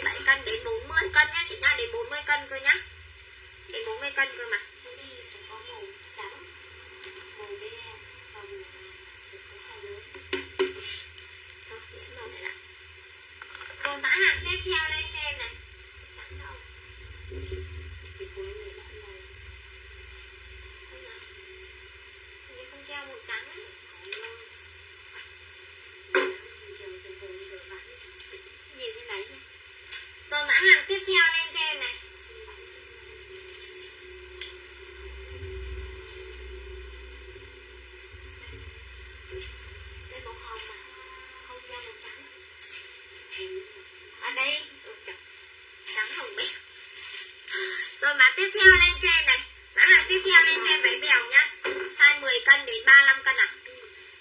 37 cân đến 40 cân nhá chị nhá, đến 40 cân cơ nhá. Đến 40 cân cơ mà cái đi sẽ có màu trắng màu be và màu vàng sẽ có size lớn thôi nhẫn màu này lại rồi mã hàng tiếp theo lên cho em này trắng đâu thì cuối người bạn này không nào Hình như không treo màu trắng ấy. nhìn thế đấy chứ rồi mã hàng tiếp theo lên cho em này đây màu hồng mà không treo màu trắng ở đây ừ, trời. trắng hồng bèo rồi mã tiếp theo lên trên này. Mã hàng tiếp theo lên trên bánh bèo nhá. Size 10 cân đến 35 cân à.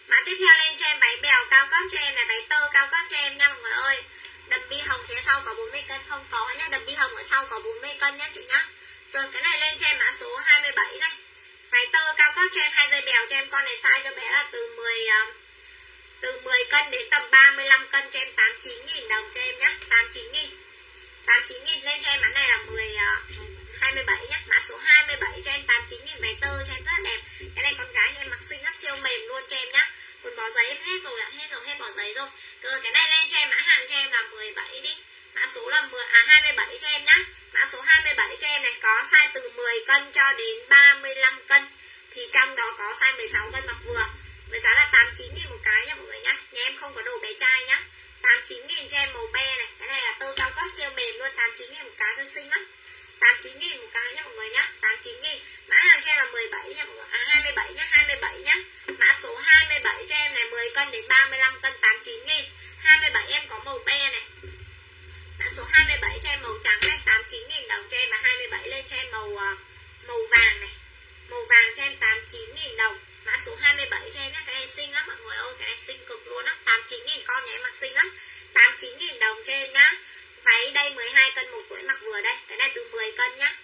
Mã tiếp theo lên trên bánh bèo cao cấp cho em này Bánh tơ cao cấp cho em nha mọi người ơi. Đầm bi hồng phía sau có 40 cân. Không có nhá, đầm bi hồng ở sau có 40 cân nhá chị nhá. Rồi cái này lên trên mã số 27 này. Váy tơ cao cấp cho em hai dây bèo cho em con này size cho bé là từ 10 à, từ 10 cân đến tầm 35 cân cho em 89 000 đồng cho em nhá 89 nghìn lên cho em mã này là 10 à, 27 nhá mã số 27 cho em 89 nghìn váy tơ cho em rất là đẹp cái này con gái em mặc xinh lắm siêu mềm luôn cho em nhá quần bó giấy em hết rồi ạ, hết rồi, hết bỏ giấy rồi. Rồi cái này lên cho em, mã hàng cho em là 17 đi. Mã số là 10 à 27 cho em nhá. Mã số 27 cho em này, có size từ 10 cân cho đến 35 cân. Thì trong đó có size 16 cân mặc vừa. Với giá là 89 nghìn một cái nha mọi người nhá nhà em không có đồ bé trai nhá 89 nghìn cho em màu be này cái này là tơ cao cấp siêu mềm luôn 89 nghìn một cái thôi xinh lắm 89 nghìn một cái nhá mọi người nhá 89 nghìn mã hàng cho em là 17 nha mọi người à 27 nhá 27 nhá mã số 27 cho em này 10 cân đến 35 cân 89 nghìn 27 em có màu be này mã số 27 cho em màu trắng này 89 nghìn đồng cho em và 27 lên cho em màu à, màu vàng này màu vàng cho em 89 nghìn đồng mã số 27 cho em nhá cái này xinh lắm mọi người ơi cái này xinh cực luôn á 89 nghìn con nhà em mặc xinh lắm 89 nghìn đồng cho em nhá váy đây 12 cân một tuổi mặc vừa đây cái này từ 10 cân nhá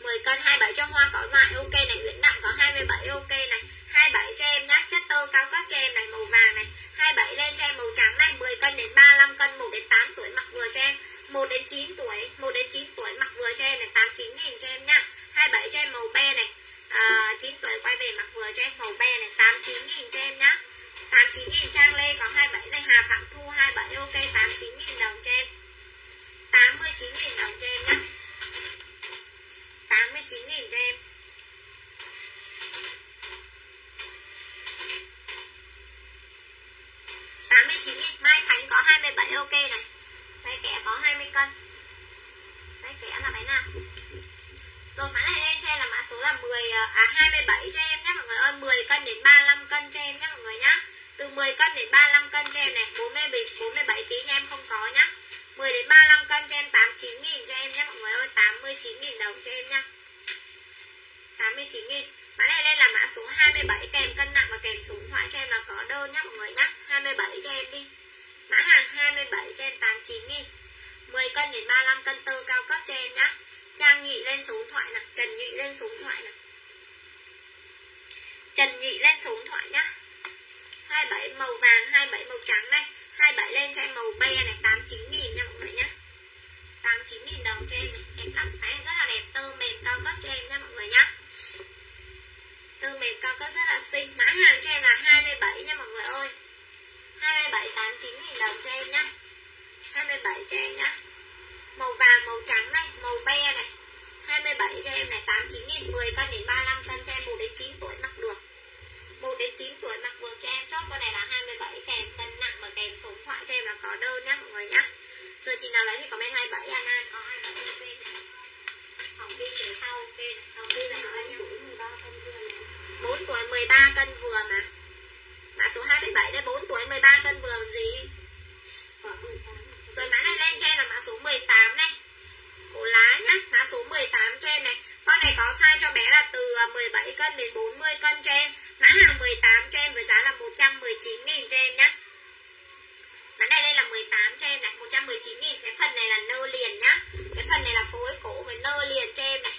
10 cân 27 cho hoa cỏ dài ok này Nguyễn Đặng có 27 ok này 27 cho em nhá chất tơ cao cấp cho em này màu vàng này 27 lên cho em màu trắng này 10 cân đến 35 cân 1 đến 8 tuổi mặc vừa cho em 1 đến 9 tuổi 1 đến 9 tuổi mặc vừa cho em này 89 nghìn cho em nhá 27 cho em màu be này à, 9 tuổi quay về mặc vừa cho em màu be này 89 nghìn cho em nhá 89 nghìn Trang Lê có 27 này Hà Phạm Thu 27 ok 89 nghìn đồng cho em 89 nghìn đồng cho em nhá 89 nghìn cho em tám mươi chín nghìn Mai Khánh có 27 ok này Đây kẻ có 20 cân Đây kẻ là váy nào Rồi mã này lên cho em là mã số là 10 À 27 cho em nhé mọi người ơi 10 cân đến 35 cân cho em nhé mọi người nhá Từ 10 cân đến 35 cân cho em này 47, 47 tí nha em không có nhá 10 đến 35 cân cho em 89 nghìn cho em nhé mọi người ơi 89 nghìn đồng cho em nhá 89 nghìn Mã này lên là mã số 27 kèm cân nặng và kèm số điện thoại cho em là có đơn nhá mọi người nhá. 27 cho em đi. Mã hàng 27 cho em 89 nghìn 10 cân đến 35 cân tơ cao cấp cho em nhá. Trang Nhụy lên số điện thoại nè Trần Nhụy lên số điện thoại nè Trần Nhụy lên số điện thoại nhá. 27 màu vàng 27 màu trắng này. 27 lên cho em màu be này 89 nghìn nha mọi người nhá 89 nghìn đồng cho em này Đẹp lắm Váy này rất là đẹp Tơ mềm cao cấp cho em nha mọi người nhá Tơ mềm cao cấp rất là xinh Mã hàng cho em là 27 nha mọi người ơi 27 89 nghìn đồng cho em nhá 27 cho em nhá Màu vàng màu trắng này Màu be này 27 cho em này 89 nghìn 10 cân đến 35 cân cho em 1 đến 9 tuổi mặc được 1 đến 9 tuổi mặc vừa cho em chốt con này là 27 kèm cân nặng và kèm số điện thoại cho em là có đơn nhá mọi người nhá giờ chị nào lấy thì comment 27 An An có 27 ok à? này. Hồng Vi phía sau, ok. Này Hồng Vi là nó lấy 4 tuổi 13 cân vừa mà Mã số 27 đây 4 tuổi 13 cân vừa còn gì? Rồi mã này lên cho em là mã số 18 này. Cổ lá nhá, Mã số 18 cho em này. Con này có size cho bé là từ à, 17 cân đến 40 cân cho em. Mã hàng 18 cho em với giá là 119 nghìn cho em nhá Mã này đây là 18 cho em này 119 nghìn cái phần này là nơ liền nhá. Cái phần này là phối cổ với nơ liền cho em này.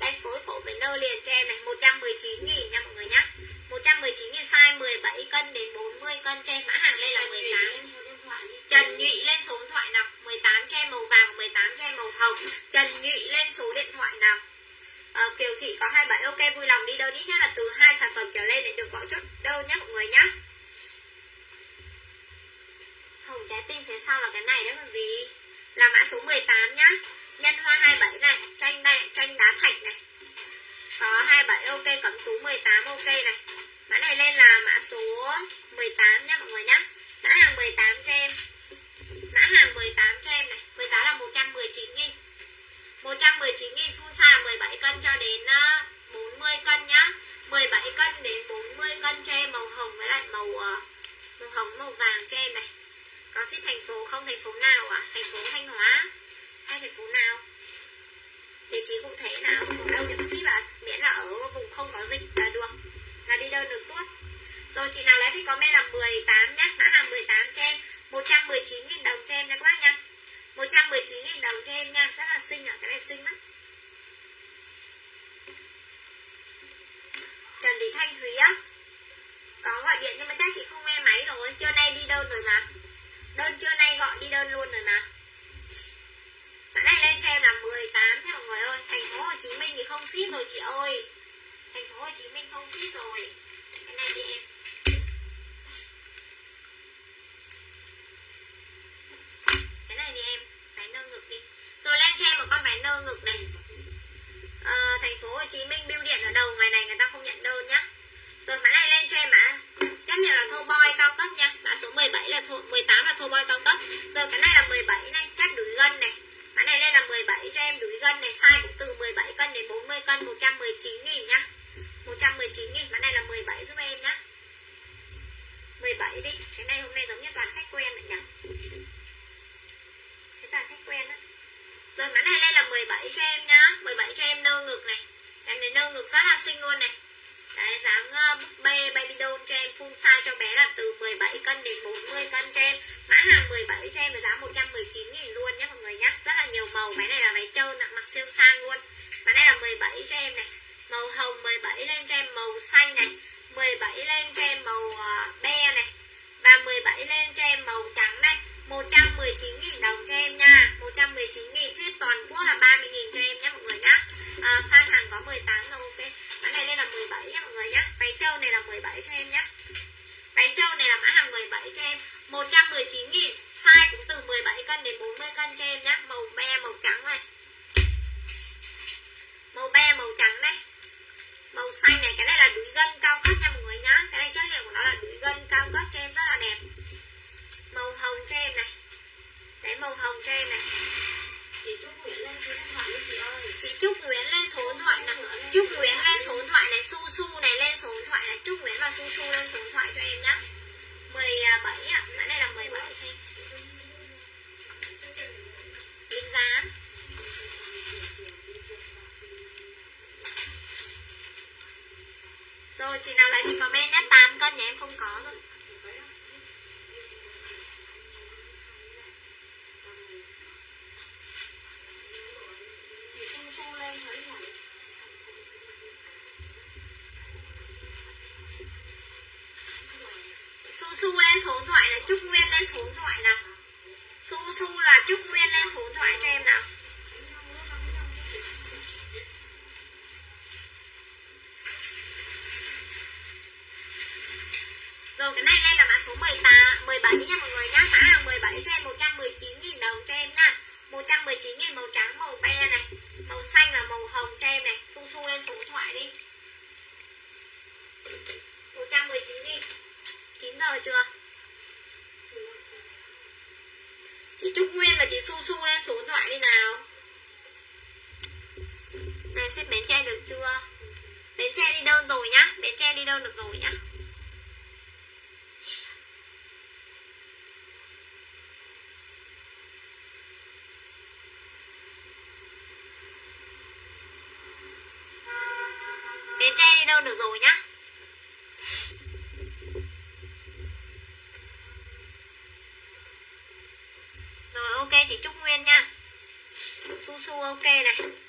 Đây phối cổ với nơ liền cho em này. 119 nghìn nha mọi người nhá. 119 nghìn size 17 cân đến 40 cân cho em. Mã hàng đây là 18 Trần Nhụy lên số điện thoại nào? 18 cho em màu vàng hồng. Trần Nhụy lên số điện thoại nào? À, Kiều Thị có 27 ok vui lòng đi đơn ít nhất là từ hai sản phẩm trở lên để được gọi chốt đơn nhé mọi người nhé Hồng trái tim phía sau là cái này đó là gì là mã số 18 nhá. Nhân hoa 27 này Tranh, đá, tranh đá thạch này. Có 27 ok Cẩm tú 18 ok này. Mã này lên là mã số 18 nhá mọi người nhá. Mã hàng 18 cho em. Mã hàng 18 cho em này Với giá là 119 nghìn. 119 nghìn full size 17 cân cho đến ờ, 40 cân nhá. 17 cân đến 40 cân cho em màu hồng với lại màu ờ, màu hồng màu vàng cho em này có ship thành phố không? Thành phố nào à thành phố thanh hóa? Hay thành phố nào? Địa chỉ cụ thể nào ở đâu nhập ship à miễn là ở vùng không có dịch là được. Là đi đơn được tốt rồi chị nào lấy thì comment là 18 nhá. Mã hàng 18 cho em. 119.000 đồng cho em nha các bác nha 119.000 đồng cho em nha. Rất là xinh ạ, cái này xinh lắm. Trần Thị Thanh Thúy á. Có gọi điện nhưng mà chắc chị không nghe máy rồi. Trưa nay đi đâu rồi mà? Đơn trưa nay gọi đi đơn luôn rồi mà. Mã này lên cho em là 18 nha mọi người ơi. Thành phố Hồ Chí Minh thì không ship rồi chị ơi. Thành phố Hồ Chí Minh không ship rồi. Cái này đi em. Cái này đi em váy nơ ngực đi. Rồi lên cho em một con máy nơ ngực này. À, thành phố Hồ Chí Minh bưu điện ở đầu ngoài này người ta không nhận đơn nhá. Rồi mã này lên cho em mã chất liệu là thô boy cao cấp nha. Mã số 17 là thô 18 là thô boy cao cấp. Rồi cái này là 17 này chất đuổi gân này. Mã này lên là 17 cho em đuổi gân này. Size cũng từ 17 cân đến 40 cân 119 nghìn nhá 119 nghìn, mã này là 17 giúp em nhá. 17 đi. Cái này hôm nay giống như toàn khách quen vậy nhỉ? Thế toàn khách quen á. Rồi mã này lên là 17 cho em nhá. 17 cho em nâu ngực này. Em này nâu ngực rất là xinh luôn này. Đấy, dáng búp bê baby doll cho em full size cho bé là từ 17 cân đến 40 cân cho em. Mã hàng 17 cho em với giá 119 nghìn luôn nhé mọi người nhé Rất là nhiều màu, váy này là váy trơn mặc siêu sang luôn. Mã này là 17 cho em này Màu hồng 17 lên cho em màu xanh này 17 lên cho em màu ờ, be này Và 17 lên cho em màu trắng này. 119.000 đồng cho em nha 119.000 ship toàn quốc là 30.000 cho em nhé mọi người nhá. À, Phan hàng có 18 rồi ok. Cái này lên là 17 người nhá. Váy trâu này là 17 cho em nhá. Váy trâu này là mã hàng 17 cho em. 119.000 Size cũng từ 17 cân đến 40 cân cho em nhá. Màu be, màu trắng này. Màu be, màu trắng này. Màu xanh này, Cái này là đuôi gân cao cấp nha mọi người nhá. Cái này chất liệu của nó là đuôi gân cao cấp cho em, rất là đẹp. Màu hồng cho em này. Đấy, màu hồng cho em này chị Trúc Nguyễn lên số điện thoại chị ơi. Chị Trúc Nguyễn lên số điện thoại này Trúc Nguyễn lên số điện thoại này, Su Su này lên số điện thoại này. Trúc Nguyễn và Su Su lên số điện thoại cho em nhá. 17 à, ạ. Mã này là 17 xem. em. Linh Rồi, chị nào lại thì comment nhá. 8 cân nhà em không có rồi. Su lên số điện thoại này trúc nguyên lên số điện thoại nào? Su su là trúc nguyên lên số điện thoại cho em nào? Rồi cái này đây là mã số 18, 17 nha mọi người nhá. Mã hàng 17 cho em 119.000 đồng cho em nha. 119.000 màu trắng màu be này. Màu xanh và màu hồng cho em này. Su su lên số điện thoại đi. 119.000 9 giờ chưa? Chị Trúc Nguyên và chị Su Su lên số điện thoại đi nào. Này xếp Bến Tre được chưa? Bến Tre đi đâu rồi nhá Bến Tre đi đâu được rồi nhá Rồi ok chị Trúc Nguyên nha Su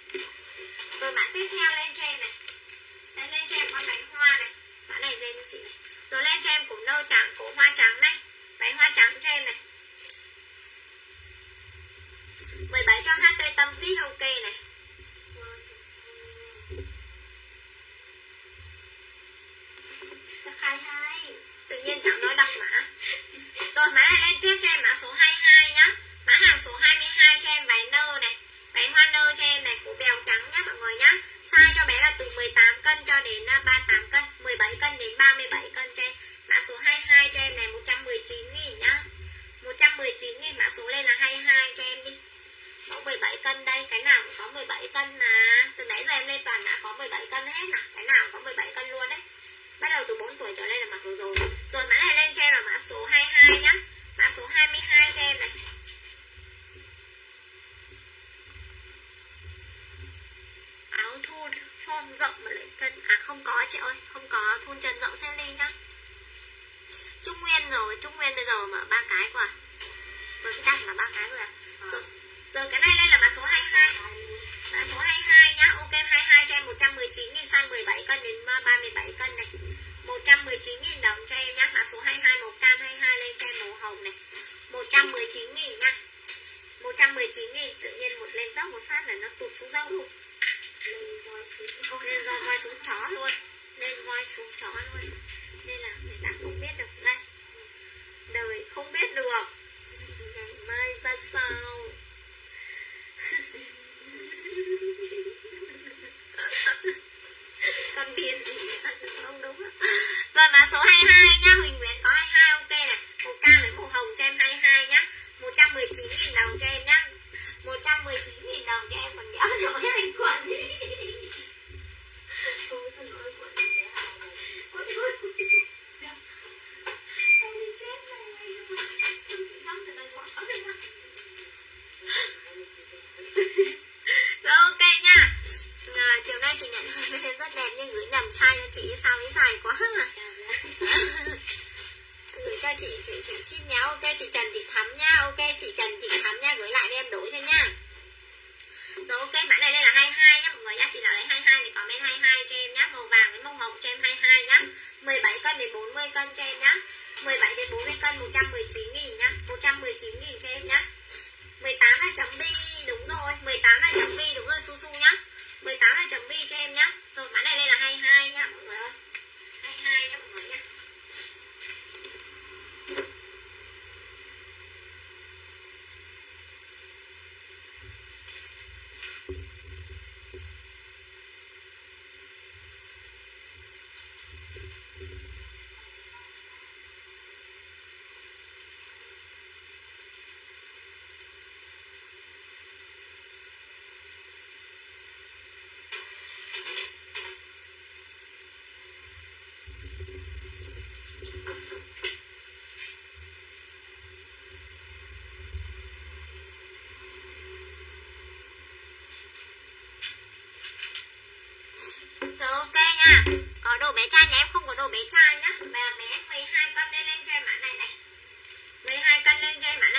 thon rộng mà lại chân à không có chị ơi không có. Thun chân rộng xem đi nhá. Trung nguyên rồi trung nguyên bây giờ mà ba cái quả vừa à? cái đặt là ba cái rồi à? Vâng. Rồi, rồi cái này lên là mã số 22 mã số 22 nhá. Ok 22 cho em 119 000 sang 17 cân đến 37 cân này. 119 000 đồng cho em nhá. Mã số 22 màu cam 22 lên cho em màu hồng này. 119 000 nhá. 119 000 tự nhiên một lên dốc một phát là nó tụt xuống dốc luôn nên do voi xuống chó luôn. Nên voi xuống chó luôn. Nên là người ta không biết được. Đây. Đời không biết được. Ngày mai ra sao? Con điên. Gì không đúng giờ là số 22 nha huỳnh.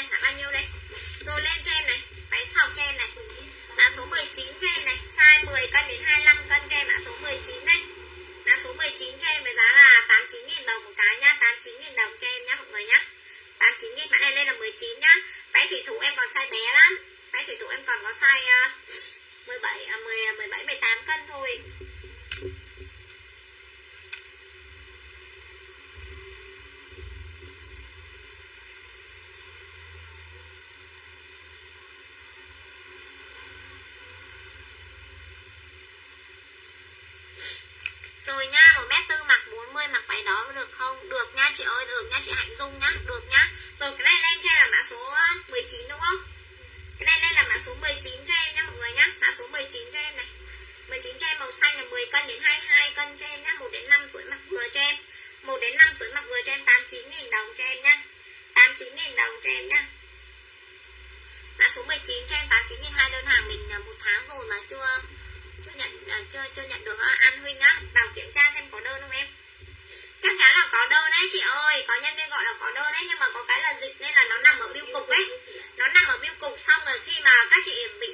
này thảm bao nhiêu đây? chưa chưa nhận được à, An Huynh á, vào kiểm tra xem có đơn không em? Chắc chắn là có đơn đấy, chị ơi, có nhân viên gọi là có đơn đấy, nhưng mà có cái là dịch nên là nó nằm ở biêu cục ấy. Nó nằm ở biêu cục, xong rồi khi mà các chị bị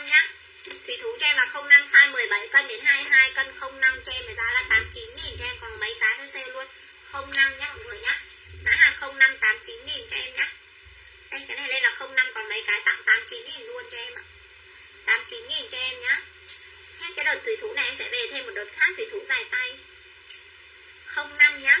cân nhá. Thủy thú cho em là 05 size 17 cân đến 22 cân 05 cho em giá là 89 nghìn cho em, còn mấy cái thôi sale luôn. 05 nhá mọi người nhá. Mã hàng 05 89 nghìn cho em nhá. Đây, cái này lên là 05 còn mấy cái tặng 89 nghìn luôn cho em ạ. 89 nghìn cho em nhá. Hết cái đợt thủy thú này em sẽ về thêm một đợt khác, thủy thú dài tay. 05 nhá.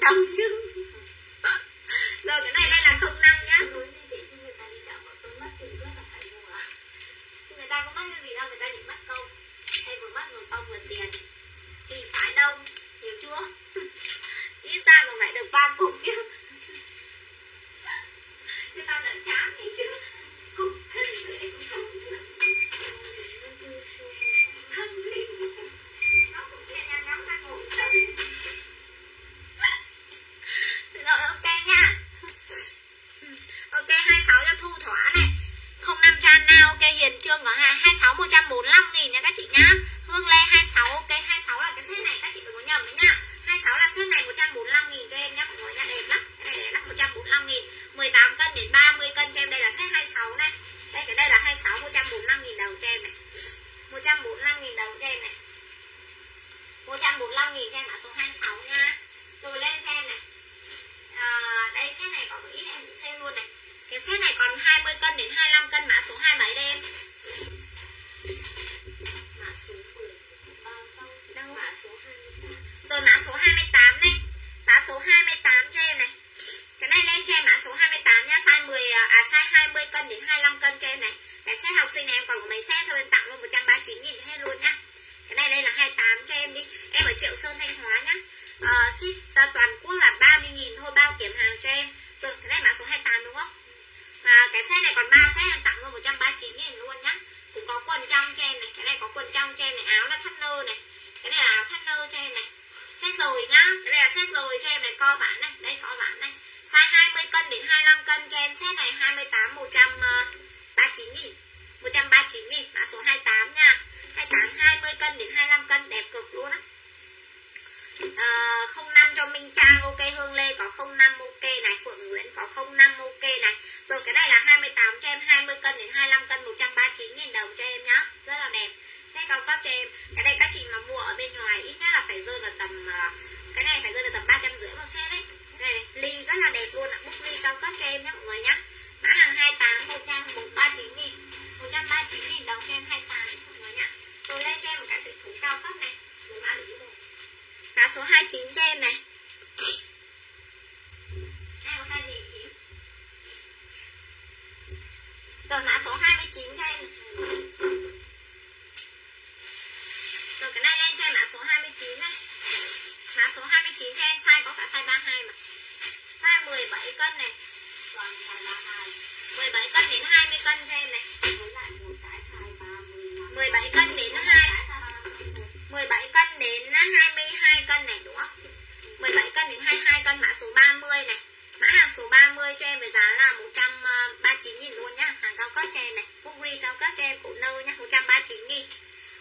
đau chứ rồi, cái này đây là không năng nhá. Người ta có mắc cái gì đâu, người ta chỉ mắc công. Hay vừa mắc vừa công vừa tiền. Thì phải đông hiểu chưa? Ít ra còn lại được ba cục chứ trương có 26 145 nghìn nha các chị nhá. Hương Lê 26 ok 26 là cái set này các chị đừng có nhầm đấy nhá. 26 là set này 145 nghìn cho em nhá mọi người nhá đẹp lắm cái này đẹp lắm 145 nghìn. 18 cân đến 30 cân cho em đây là set 26 này. Đây cái đây là 26 145 nghìn đầu cho em này. 145 nghìn đầu cho em này. 145 nghìn cho em mã số 26 nha rồi lên cho em này. À, đây set này còn ít em xem luôn này. Cái set này còn 20 cân đến 25 cân mã số 27 đây em?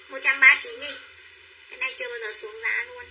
139 nghìn. Cái này chưa bao giờ xuống giá luôn.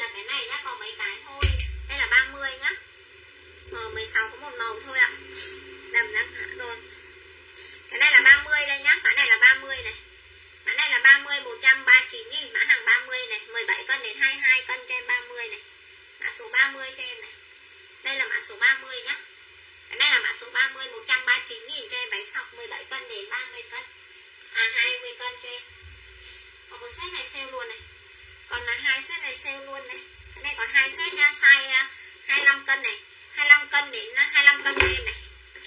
là cái này nhá còn mấy cái thôi đây là 30 nhá ờ, 16 có một màu thôi ạ đầm đang hạ rồi cái này là 30 đây nhá mã này là 30 này mã này là 30 139 nghìn mã hàng 30 này 17 cân đến 22 cân cho em 30 này mã số 30 cho em này đây là mã số 30 nhá cái này là mã số 30 139 nghìn cho em váy sọc 17 cân đến 30 cân à 20 cân cho em còn một set này sale luôn này này sale luôn này. Cái này còn hai set nha size à, 25 cân này 25 cân đến à, 25 cân cho em này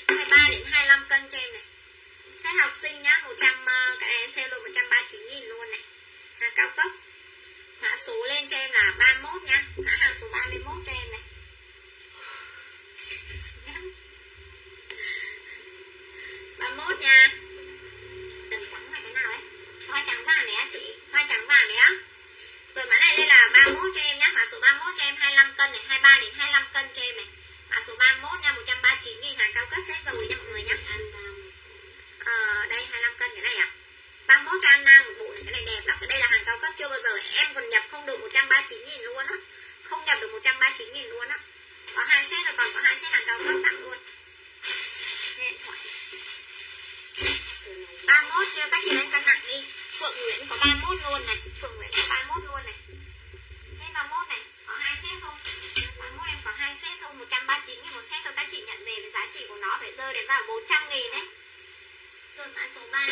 23 đến 25 cân cho em này. Set học sinh nhá 100 cái này sale luôn 139 nghìn luôn này. Hàng cao cấp. Mã số lên cho em là 31 nhá, mã hàng số 31 cho em này. Ba mốt nha. 31 cho em nhé mã số 31 cho em 25 cân này 23 đến 25 cân cho em này. Mã số 31 nha 139 nghìn hàng cao cấp sẽ rồi nha mọi người nhé ờ, đây 25 cân cái này à 31 cho Anna một bộ này cái này đẹp lắm. Đây là hàng cao cấp chưa bao giờ. Em còn nhập không được 139 nghìn luôn á. Không nhập được 139 nghìn luôn á. Có hai set rồi còn có hai set hàng cao cấp tặng luôn. Điện thoại. 31 chưa các chị lên cân nặng đi. Phượng Nguyễn có 31 luôn này. Phượng Nguyễn là 400 nghìn đấy. Rồi mã số 3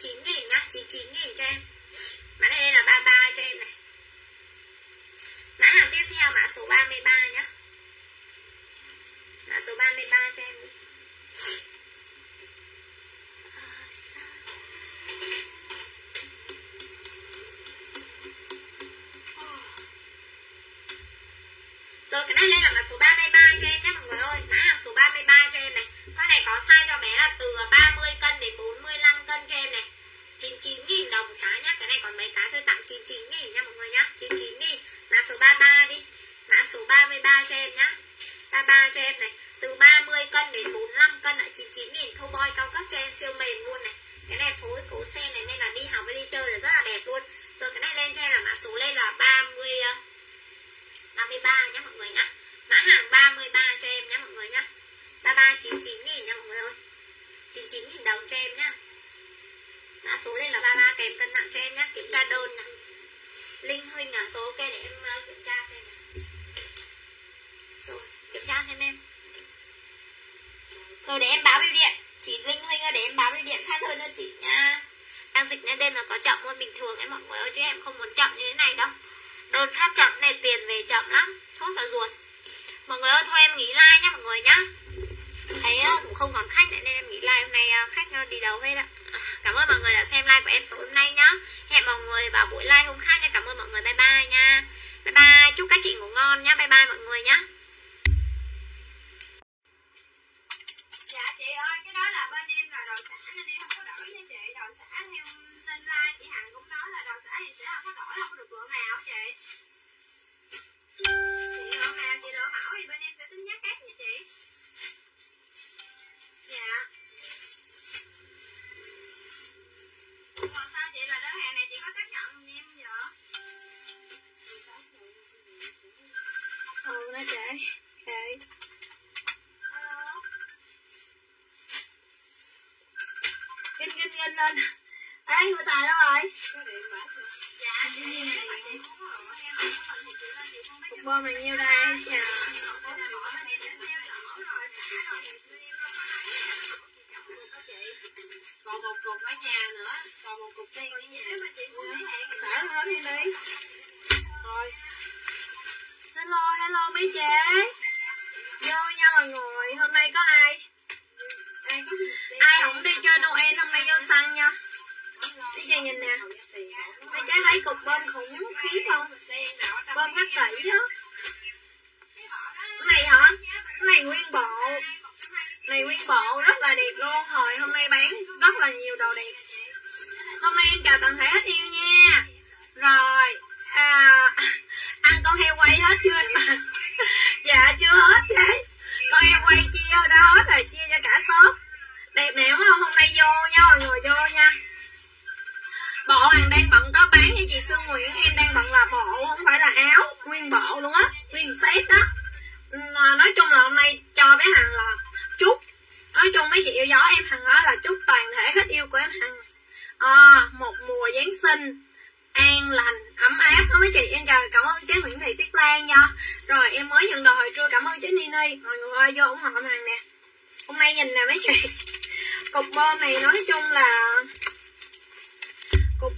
99 nghìn nhá 99 nghìn cho em. Mã này đây là 33 cho em này. Mã hàng tiếp theo? Mã số 33 nhá. Mã số 33 cho em.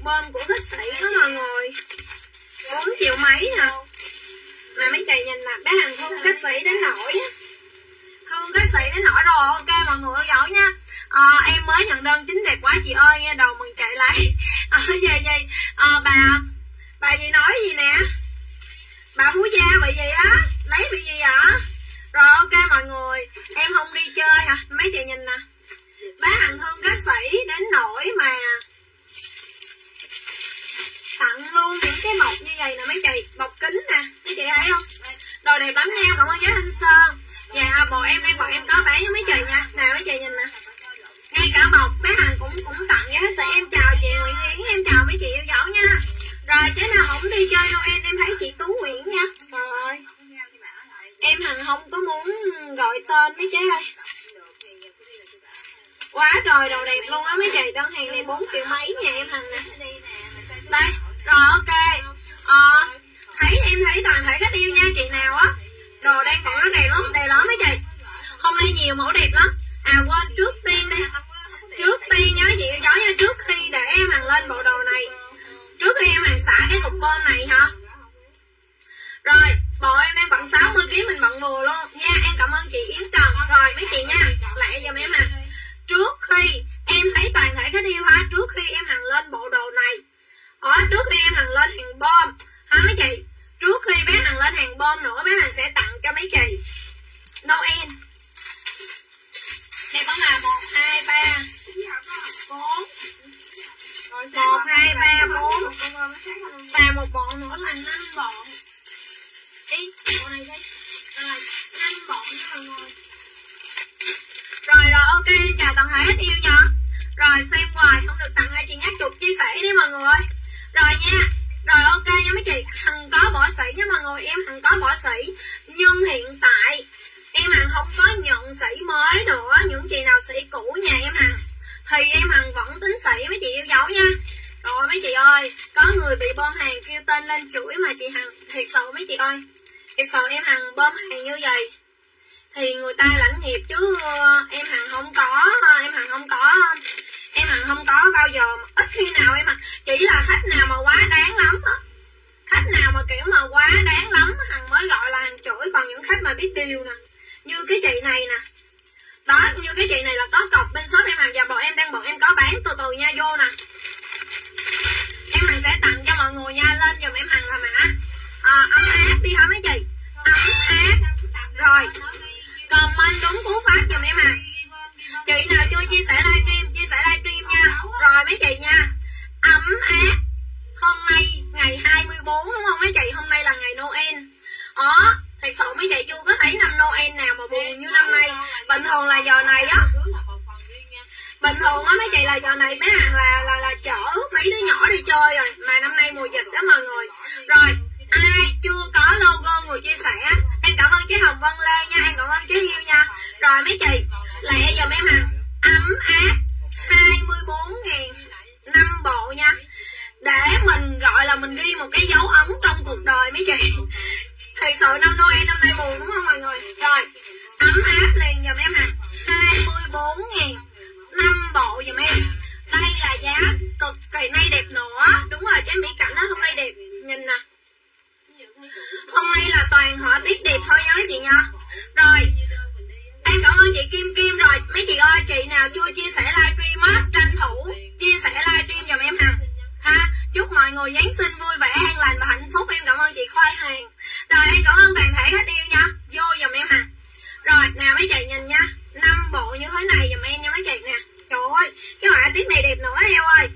Bơm của khách sĩ đó mọi người. 4 triệu mấy nè mà mấy chị nhìn mặt bé hàng thương khách sĩ đến nổi á. Thương khách sĩ đến nổi rồi ok mọi người ơi giỏi nha. À, em mới nhận đơn chính đẹp quá chị ơi nghe đầu mình chạy lại. À, về gì à, bà bà gì nói gì nè? Bà phú gia bị gì á? Lấy bị gì vậy? Rồi ok mọi người em không đi chơi hả? Mấy chị nhìn nè. Bán hàng thương cá sĩ đến nổi mà tặng luôn những cái mộc như vậy nè, mấy chị. Mộc kính nè, mấy chị thấy không? Đồ đẹp lắm nha, cảm ơn giá thanh sơn. Dạ bộ em đang bọn em có bán cho mấy chị nha. Nè, mấy chị nhìn nè. Ngay cả mộc mấy hàng cũng cũng tặng giá sẽ em chào chị nguyễn yến, em chào mấy chị yêu dấu nha. Rồi, thế nào không đi chơi noel, em thấy chị tú nguyễn nha. Rồi em hằng không có muốn gọi tên mấy chế ơi quá trời đồ đẹp luôn á, mấy chị. Đơn hàng này 4 triệu mấy nha, em hằng nè. Đây rồi ok. À, thấy em thấy toàn thể khách yêu nha chị nào á. Đồ đang còn nó đẹp lắm đẹp lắm mấy chị. Hôm nay nhiều mẫu đẹp lắm. À quên trước tiên đi. Trước tiên nhớ chị chó nha trước khi để em hàng lên bộ đồ này. Trước khi em hàng xả cái cục bơm này hả? Rồi bộ em đang bận 60 kg mình bận vừa luôn. Nha em cảm ơn chị Yến Trần. Rồi mấy chị nha lại giùm em nè. Trước khi em thấy toàn thể khách yêu hả trước khi em hàng lên bộ đồ này ở trước khi em hằng lên hàng bom. Hả mấy chị? Trước khi bé hằng lên hàng bom nữa bé hằng sẽ tặng cho mấy chị. Noel. Đây có là một hai ba. Bốn một hai ba bốn. và một bộ nữa là năm bộ đi bộ này đi. Rồi năm bộ nha mọi người. Rồi rồi ok chào toàn thể hết yêu nha rồi xem hoài không được tặng ai chị nhắc chụp chia sẻ đi mọi người rồi nha. Rồi, ok nha mấy chị. Hằng có bỏ sỉ nha mọi người. Em hằng có bỏ sỉ. Nhưng hiện tại, em hằng không có nhận sỉ mới nữa. Những chị nào sỉ cũ nhà em hằng, thì em hằng vẫn tính sỉ mấy chị yêu dấu nha. Rồi mấy chị ơi, có người bị bơm hàng kêu tên lên chuỗi mà chị hằng thiệt sự mấy chị ơi. Thiệt sự em hằng bơm hàng như vậy, thì người ta lãnh nghiệp chứ ờ, em hằng không có, em hằng không có em hằng không có bao giờ ít khi nào em hằng chỉ là khách nào mà quá đáng lắm á. Khách nào mà kiểu mà quá đáng lắm hằng mới gọi là hằng chửi. Còn những khách mà biết điều nè như cái chị này nè. Đó như cái chị này là có cọc bên shop em hàng và bọn em đang bọn em có bán từ từ nha vô nè. Em hàng sẽ tặng cho mọi người nha. Lên giùm em hàng là mã à, ờ, ấm áp đi hả mấy chị? Ấm áp. Rồi. Comment đúng cú pháp giùm em à chị nào chưa chia sẻ livestream chia sẻ livestream nha. Rồi mấy chị nha. Ấm áp hôm nay, ngày 24 đúng không mấy chị? Hôm nay là ngày Noel. Ờ, đó thật sự mấy chị chưa có thấy năm Noel nào mà buồn như năm nay. Bình thường là giờ này á. Bình thường á mấy chị là giờ này mấy hàng là là là chở mấy đứa nhỏ đi chơi rồi. Mà năm nay mùa dịch đó mọi người. Rồi ai chưa có logo người chia sẻ em cảm ơn chị Hồng Vân Lê nha, em cảm ơn chị Hiêu nha. Rồi mấy chị lẹ giùm em hàng ấm áp 24 ngàn năm bộ nha. Để mình gọi là mình ghi một cái dấu ấn trong cuộc đời mấy chị. Thì sự năm Noel năm nay buồn đúng không mọi người? Rồi, ấm áp liền giùm em hàng 24 ngàn năm bộ giùm em. Đây là giá cực kỳ nay đẹp nữa đúng rồi trái mỹ cảnh đó hôm nay đẹp nhìn nè hôm nay là toàn họa tiết đẹp thôi nha mấy chị nha rồi em cảm ơn chị Kim Kim rồi mấy chị ơi chị nào chưa chia sẻ livestream á, tranh thủ chia sẻ livestream giùm em hằng. Ha, chúc mọi người giáng sinh vui vẻ, an lành và hạnh phúc. Em cảm ơn chị khoai hàng rồi, em cảm ơn toàn thể khách yêu nha. Vô giùm em hằng. Rồi, nào mấy chị nhìn nha. Năm bộ như thế này giùm em nha mấy chị nè. Trời ơi, cái họa tiết này đẹp nữa heo ơi.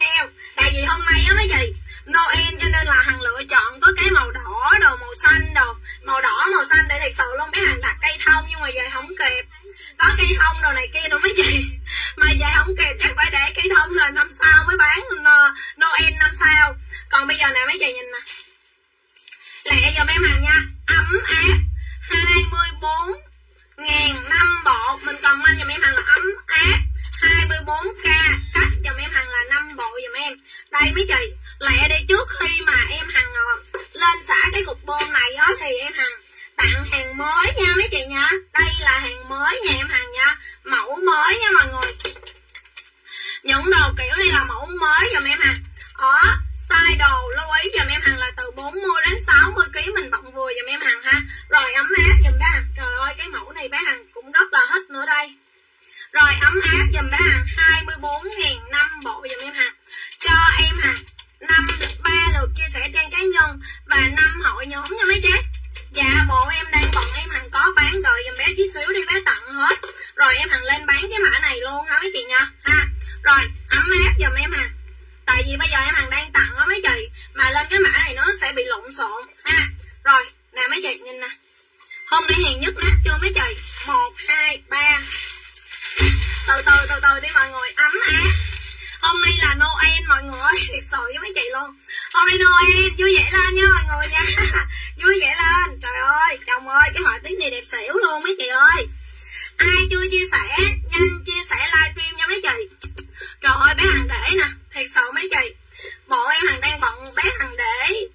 Heo, tại vì hôm nay á mấy chị, Noel cho nên là Hằng lựa chọn có cái màu đỏ đồ, màu xanh đồ. Màu đỏ, màu xanh để thật sự luôn. Mấy Hằng đặt cây thông nhưng mà về không kịp có cây thông đồ này kia nữa mấy chị mà về không kịp, chắc phải để cây thông là năm sau mới bán Noel năm sau. Còn bây giờ nè, mấy chị nhìn nè. Lẹ giờ em hàng nha. Ấm áp 24 ngàn năm bộ. Mình comment giùm em hàng là ấm áp 24k cắt giùm em hàng là 5 bộ giùm em. Đây mấy chị, lẹ đi trước khi mà em hàng lên xả cái cục bơm này á, thì em hàng tặng hàng mới nha mấy chị nha. Đây là hàng mới nha em hàng nha. Mẫu mới nha mọi người. Những đồ kiểu này là mẫu mới giùm em hàng, ở ờ, size đồ lưu ý giùm em hàng là từ 40 đến 60 kg mình bận vừa giùm em hàng ha. Rồi ấm áp giùm bé hàng trời ơi cái mẫu này bé hằng cũng rất là thích nữa đây. Rồi ấm áp giùm bé hàng 24 ngàn năm bộ giùm em hàng, cho em hàng năm ba lượt chia sẻ trên cá nhân và năm hội nhóm nha mấy chế dạ bộ em đang bận, em hằng có bán rồi dùm bé tí xíu đi, bé tặng hết. Rồi em hằng lên bán cái mã này luôn hả mấy chị nha ha. Rồi, ấm áp dùm em hằng tại vì bây giờ em hằng đang tặng á mấy chị, mà lên cái mã này nó sẽ bị lộn xộn. Ha. Rồi, nè mấy chị, nhìn nè. Hôm nay hàng nhất nát chưa mấy chị? Một, hai, ba. Từ từ từ từ đi mọi người, ấm áp hôm nay là Noel, mọi người. Ơi thiệt sự với mấy chị luôn. Hôm nay Noel, vui vẻ lên nha, mọi người nha. Vui vẻ lên. Trời ơi, chồng ơi, cái họa tiết này đẹp xỉu luôn mấy chị ơi. Ai chưa chia sẻ, nhanh chia sẻ livestream nha mấy chị. Trời ơi, bé hằng để nè. Thiệt sự mấy chị. Bộ em hằng đang bận, bé hằng để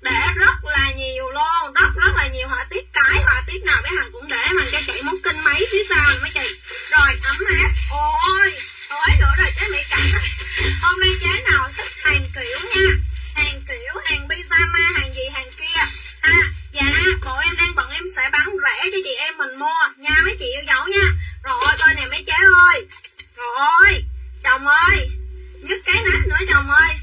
để rất là nhiều luôn. Rất rất là nhiều họa tiết. Cái họa tiết nào bé hằng cũng để mà cho chị muốn kinh máy phía sau này mấy chị. Rồi, ấm áp. Ôi tối nữa rồi chế mỹ cảm hôm nay chế nào thích hàng kiểu nha? Hàng kiểu, hàng pyjama, hàng gì, hàng kia. Ha dạ bộ em đang bận em sẽ bán rẻ cho chị em mình mua. Nha, mấy chị yêu dấu nha. Rồi, coi nè mấy chế ơi. Rồi, chồng ơi. Nhức cái nách nữa, chồng ơi.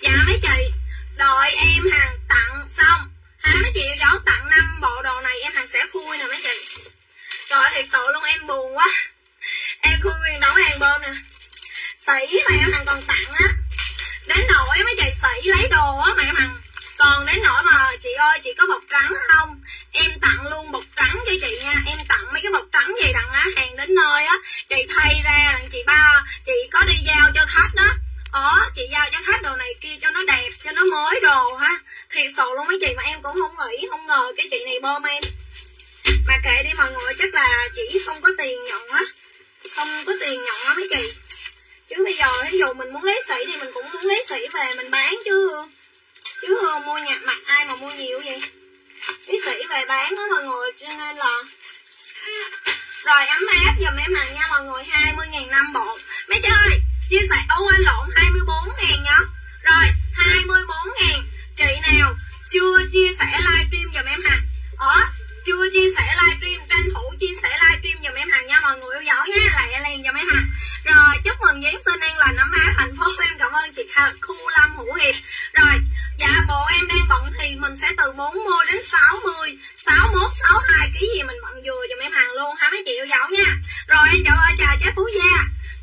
Dạ mấy chị, đợi em hàng tặng xong. Ha, mấy chị yêu dấu tặng năm bộ đồ này em hàng sẽ khui nè, mấy chị. Trời thiệt sự luôn, em buồn quá em khui nguyên đóng hàng bơm nè. Sỉ mà em hằng còn tặng á. Đến nỗi mấy chị sỉ lấy đồ á mà em hằng còn đến nỗi mà chị ơi, chị có bọc trắng không? Em tặng luôn bọc trắng cho chị nha. Em tặng mấy cái bọc trắng về đằng á, hàng đến nơi á. Chị thay ra, chị ba, chị có đi giao cho khách đó. Ờ chị giao cho khách đồ này kia cho nó đẹp, cho nó mới đồ ha. Thiệt sự luôn mấy chị mà em cũng không nghĩ, không ngờ cái chị này bơm em. Mà kệ đi mọi người, chắc là chị không có tiền nhận á không có tiền nhận á mấy chị chứ bây giờ ví dụ mình muốn lấy sỉ thì mình cũng muốn lấy sỉ về mình bán chứ. Chứ ờ, mua nhạc mặt ai mà mua nhiều vậy? Lấy sỉ về bán đó mọi người cho nên là rồi, ấm áp giùm em hàng nha, mọi người 20 ngàn năm bộ. Mấy chị ơi, chia sẻ ô anh lộn 24 ngàn nhá. Rồi 24 ngàn. Chị nào chưa chia sẻ livestream giùm em hàng ở ờ, chưa chia sẻ livestream, tranh thủ chia sẻ livestream giùm em hàng nha mọi người yêu dấu nha lại liền cho mấy hàng rồi, chúc mừng giáng sinh an lành, ấm áp, hạnh phúc. Em cảm ơn chị khu lâm hữu hiệp. Rồi dạ bộ em đang bận thì mình sẽ từ 40 đến 60 61 62 ký gì mình bận vừa giùm em hàng luôn ha mấy chị yêu dấu nha. Rồi, em chào ơi, chào chế phú gia.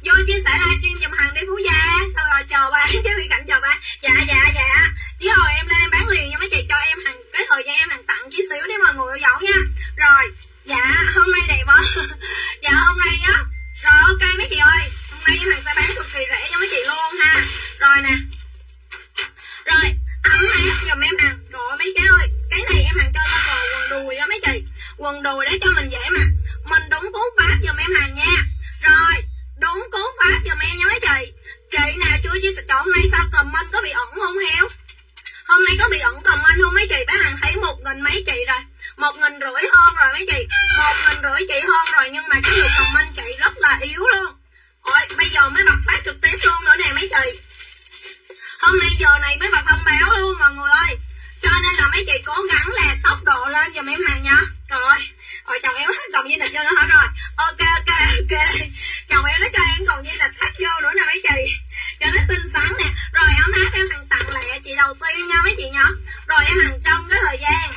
Vô chia sẻ livestream giùm hàng đi phú gia. Sau rồi chờ ba chứ bị cảnh chờ ba. Dạ dạ dạ. Chứ hồi em lên em bán liền nha mấy chị, cho em hàng cái thời gian em hàng tặng chút xíu để mọi người yêu dấu nha. Rồi dạ hôm nay đẹp quá dạ hôm nay á rồi ok mấy chị ơi. Hôm nay em hàng sẽ bán cực kỳ rẻ cho mấy chị luôn ha. Rồi nè. Rồi ấm này, giùm em hàng rồi mấy cái ơi cái này em hàng cho ra vào quần đùi á mấy chị. Quần đùi để cho mình dễ mà. Mình đúng cú pháp giùm em hàng nha. Rồi đúng cú pháp giùm em nha mấy chị. Chị nào chưa chia sẻ hôm nay sao comment có bị ẩn không heo? Hôm nay có bị ẩn comment không mấy chị? Bé hàng thấy một nghìn mấy chị rồi một nghìn rưỡi hơn rồi mấy chị. Một nghìn rưỡi chị hơn rồi, nhưng mà cái lượt comment chị rất là yếu luôn. Ôi, bây giờ mới bật phát trực tiếp luôn nữa nè mấy chị. Hôm nay giờ này mới bật thông báo luôn, mọi người ơi. Cho nên là mấy chị cố gắng là tốc độ lên giùm em hàng nha. Trời ơi rồi chồng em hết còn như thịt vô nữa hết rồi, ok ok ok. Chồng em nó cho em còn như thịt thắt vô nữa nè mấy chị. Cho nó xinh xắn nè. Rồi, ấm áp em hàng tặng lẹ chị đầu tiên nha mấy chị nhá rồi, em hàng trong cái thời gian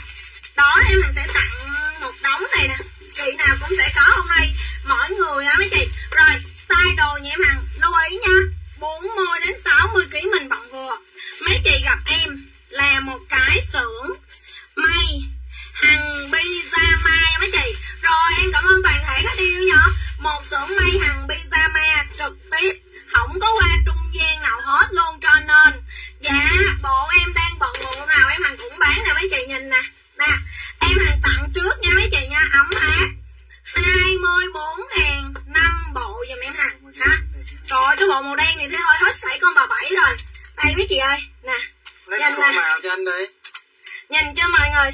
đó, em hàng sẽ tặng một đống này nè. Chị nào cũng sẽ có, hôm nay mỗi người á, mấy chị. Rồi, size đồ nhà em hàng lưu ý nha. 40 đến 60 kg mình bận vừa. Mấy chị gặp em là một cái xưởng may, hằng pyjama mấy chị. Rồi, em cảm ơn toàn thể các yêu nhá một xưởng may hằng pyjama trực tiếp. Không có qua trung gian nào hết luôn, cho nên. Dạ bộ em đang bận bộ nào, em hằng cũng bán nè, mấy chị nhìn nè nè em hằng tặng trước nha mấy chị nha ấm áp. 24 ngàn năm bộ giùm em hằng hả rồi cái bộ màu đen này thì thôi hết sảy con bà bảy rồi. Đây mấy chị ơi nè. Lấy cái bộ màu cho anh đi. Nhìn chưa mọi người?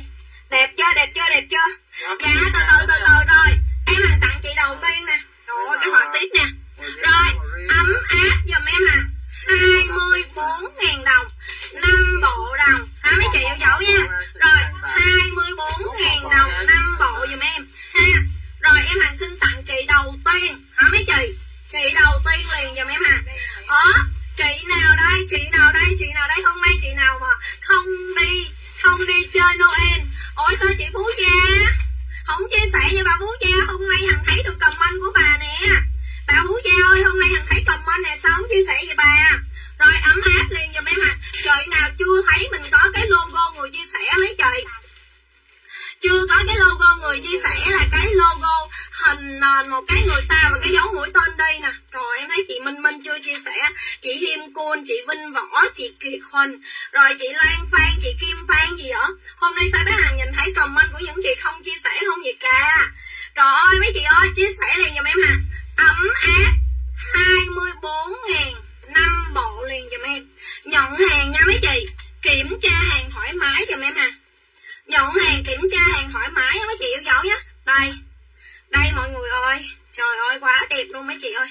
Đẹp chưa đẹp chưa đẹp chưa? Dạ, dạ từ từ từ từ rồi. Em hàng tặng chị đầu tiên nè. Rồi cái họa tiết nè. Rồi ấm áp giùm em hàng 24 ngàn đồng 5 bộ đồng. Ha mấy chị yêu dấu nha. Rồi 24 ngàn đồng 5 bộ dùm em. Ha, rồi em hàng xin tặng chị đầu tiên. Hả, mấy chị? Chị đầu tiên liền dùm em hàng đó chị nào đây? Chị nào đây? Chị nào đây? Hôm nay chị nào mà không đi không đi chơi noel? Ôi sao chị phú gia? Không chia sẻ với bà phú gia. Hôm nay hằng thấy được comment của bà nè. Bà phú gia ơi, hôm nay hằng thấy comment nè, sao không chia sẻ với bà? Rồi ấm áp liền giùm em à trời nào chưa thấy mình có cái logo người chia sẻ mấy trời, chưa có cái logo người chia sẻ là cái logo hình nền một cái người ta và cái dấu mũi tên đây nè. Rồi em thấy chị Minh Minh chưa chia sẻ. Chị Hiêm Cun chị Vinh Võ chị Kiệt Huỳnh rồi chị Lan Phan chị Kim Phan gì đó. Hôm nay sai bé hàng nhìn thấy comment của những chị không chia sẻ không gì cả trời ơi mấy chị ơi chia sẻ liền giùm em hà ấm áp 24 ngàn năm bộ liền dùm em. Nhận hàng nha mấy chị. Kiểm tra hàng thoải mái dùm em hà nhận hàng kiểm tra hàng thoải mái nha mấy chị yêu dấu nhé đây. Đây mọi người ơi. Trời ơi, quá đẹp luôn mấy chị ơi.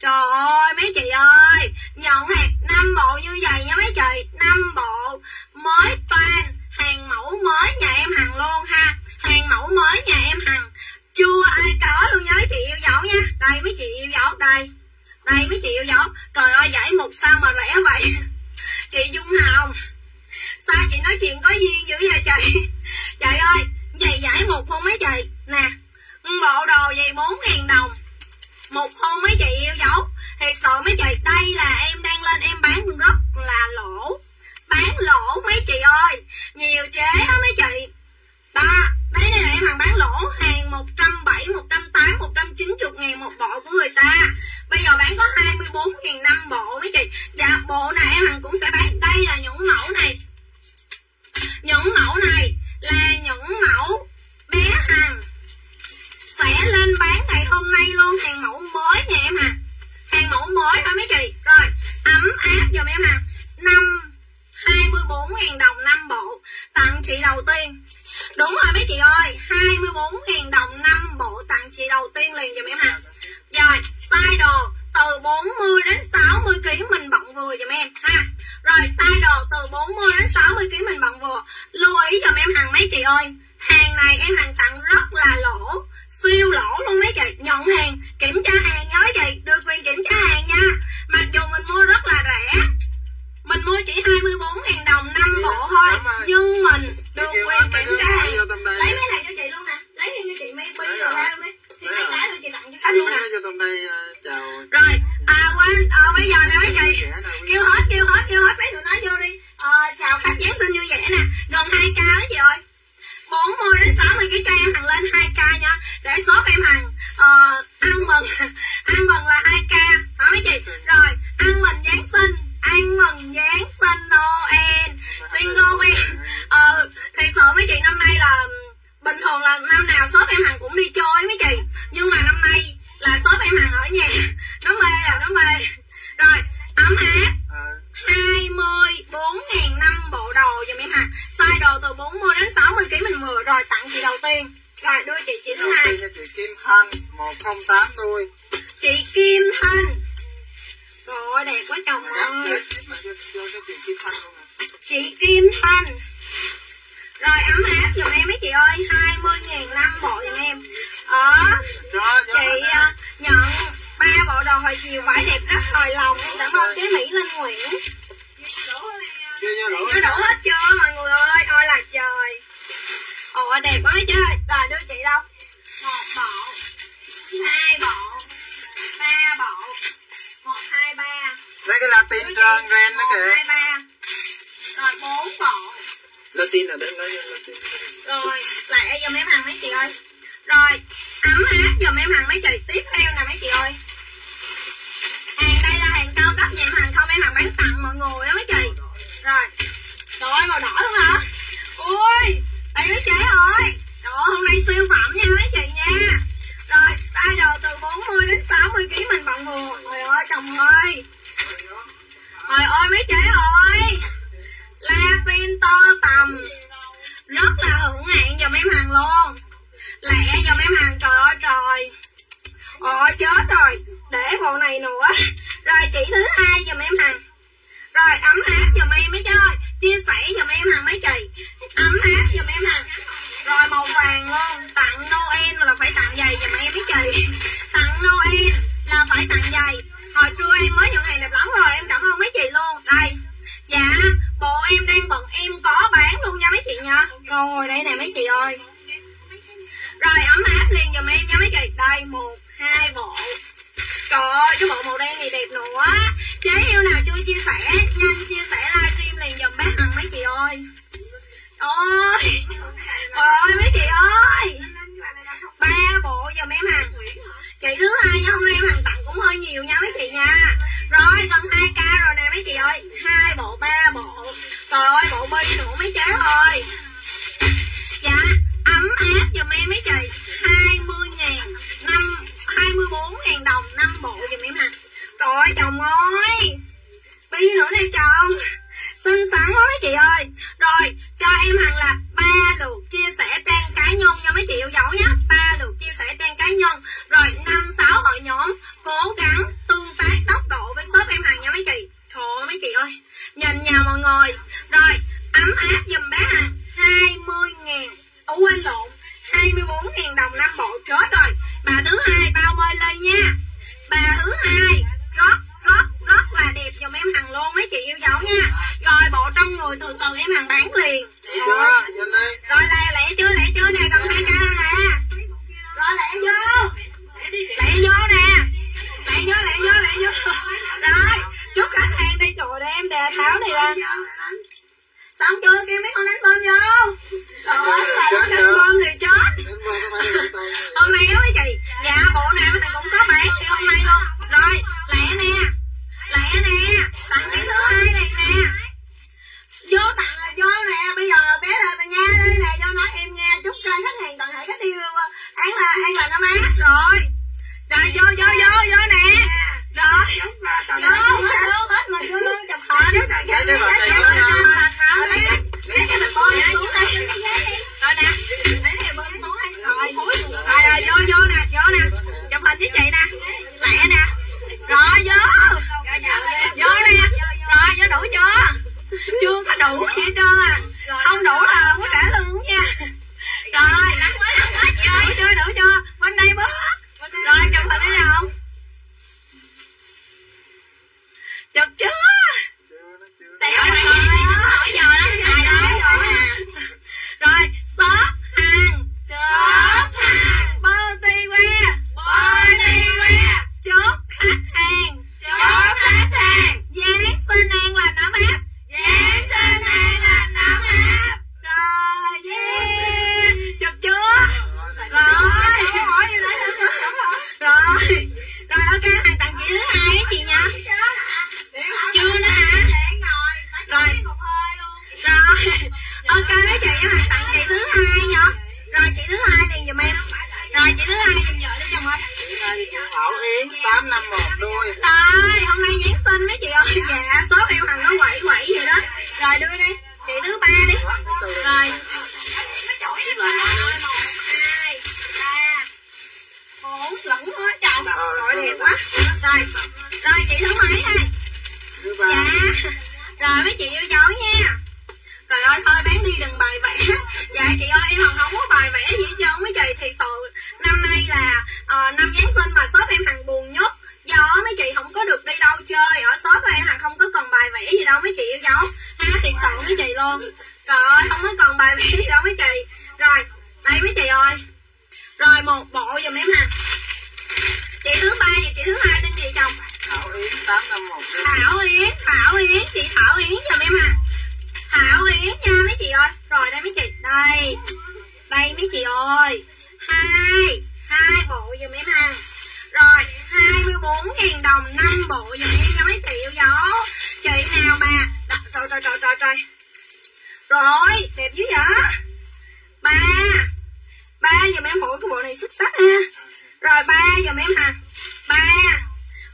Trời ơi, mấy chị ơi. Nhận hàng năm bộ như vậy nha mấy chị. Năm bộ mới toàn hàng mẫu mới nhà em hằng luôn ha. Hàng mẫu mới nhà em hằng. Chưa ai có luôn nha mấy chị yêu dấu nha. Đây mấy chị yêu dấu, đây đây mấy chị yêu dấu trời ơi giải mục sao mà rẻ vậy? Chị dung hồng. Sao chị nói chuyện có duyên dữ vậy chị trời ơi vậy giải một không mấy chị? Nè bộ đồ vậy bốn ngàn đồng. Một hôm mấy chị yêu dấu thì sợ mấy chị đây là em đang lên em bán rất là lỗ. Bán lỗ mấy chị ơi. Nhiều chế á mấy chị? Đó đấy đây là em hàng bán lỗ hàng 170, 180, 190 ngàn một bộ của người ta. Bây giờ bán có 24.000 năm bộ mấy chị. Dạ bộ này em hằng cũng sẽ bán Đây là những mẫu này. Những mẫu này là những mẫu bé hằng sẽ lên bán ngày hôm nay luôn. Hàng mẫu mới nha em hằng. Hàng mẫu mới thôi mấy chị. Rồi, ấm áp giùm em hằng. Năm 24.000 đồng 5 bộ, tặng chị đầu tiên. Đúng rồi mấy chị ơi 24.000 đồng 5 bộ tặng chị đầu tiên liền giùm em hà rồi size đồ từ 40 đến 60 kg mình bận vừa giùm em ha. Rồi size đồ từ 40 đến 60 kg mình bận vừa. Lưu ý giùm em hàng mấy chị ơi hàng này em hàng tặng rất là lỗ siêu lỗ luôn mấy chị. Nhận hàng kiểm tra hàng mấy chị được quyền kiểm tra hàng nha. Mặc dù mình mua rất là rẻ mình mua chỉ 24 ngàn đồng 5 bộ thôi nhưng mình được quyền kiểm tra hàng lấy mấy này cho chị luôn nè lấy thêm cho chị mấy bây giờ ra luôn mấy cái rồi chị tặng cho khách luôn nè cho tụi đây chào rồi à quên à, bây giờ nè mấy chị kêu hết kêu hết kêu hết mấy tụi nó vô đi. Ờ, chào khách giáng sinh vui vẻ nè gần 2 k đó chị ơi. 40 đến 60 cái cây em hàng lên 2 k nha để shop em hàng ờ, ăn mừng ăn mừng là 2 k hả mấy chị? Rồi ăn mừng giáng sinh ăn mừng giáng sinh Noel. Single em ờ, thì sợ mấy chị năm nay là bình thường là năm nào shop em hàng cũng đi chơi mấy chị. Nhưng mà năm nay là shop em hàng ở nhà. Nó mê à nó mê. Rồi ấm áp. 24 ngàn năm bộ đồ giùm em hàng size đồ từ 40 đến 60 kg mình vừa rồi tặng chị đầu tiên. Rồi đưa chị thứ hai. Chị Kim Thanh 108 thôi chị Kim Thanh rồi đẹp quá chồng Dạ, ơi. chị Kim Thanh rồi ấm áp dùm em mấy chị ơi. 20 ngàn năm bộ dùm em. Đó chị ờ, nhận ba bộ đồ hồi chiều vải đẹp rất hồi lòng. Cảm ơn cái mỹ linh nguyễn. Chưa đủ hết chưa mọi người ơi? Ôi là trời. Ồ đẹp quá chứ. Rồi đưa chị đâu? Một bộ hai bộ ba bộ. Một hai ba. Đây cái latin trơn ren nữa kìa. hai ba. Rồi bốn bộ. Latina đấy lấy Latina. Rồi, lại giùm em hàng mấy chị ơi. Rồi, ấm há giùm em hàng mấy chị tiếp theo nè mấy chị ơi. Hàng đây là hàng cao cấp nhà em hàng không em hàng bán tặng mọi người đó mấy chị. Rồi. Trời ơi màu đỏ luôn hả? Ui, đây mấy chị ơi. Trời ơi, hôm nay siêu phẩm nha mấy chị nha. Rồi, size từ 40 đến 60 kg mình bận vừa. Trời ơi, chồng ơi. Trời ơi mấy chị ơi. Latin to tầm. Rất là hữu hạn dùm em hàng luôn. Lẹ dùm em hàng trời ơi, trời. Ồ chết rồi. Để bộ này nữa. Rồi chỉ thứ hai dùm rồi mấy chị yêu cháu nha. Rồi ơi thôi bán đi đừng bài vẽ. Dạ chị ơi em còn không có bài vẽ gì hết trơn. Mấy chị thì sự năm nay là uh, năm giáng sinh mà shop em thằng buồn nhất. Do mấy chị không có được đi đâu chơi. Ở shop em thằng không có còn bài vẽ gì đâu mấy chị yêu cháu ha thì sự mấy chị luôn. Trời ơi không có còn bài vẽ gì đâu mấy chị. Rồi đây mấy chị ơi. Rồi một bộ giùm em nè. Chị thứ ba và chị thứ hai tên gì chồng? Thảo Yến 851 Thảo Yến Thảo Yến chị Thảo Yến giùm em à? Thảo Yến nha mấy chị ơi. Rồi đây mấy chị đây. Đây mấy chị ơi. Hai hai bộ giùm em ha. Rồi 24.000 đồng 5 bộ giùm em nha mấy chị yêu dấu. Chị nào mà Đó, rồi rồi rồi rồi rồi rồi đẹp dữ vậy. Ba. Ba giùm em bộ cái bộ này xuất sắc ha. Rồi ba giùm em à? ba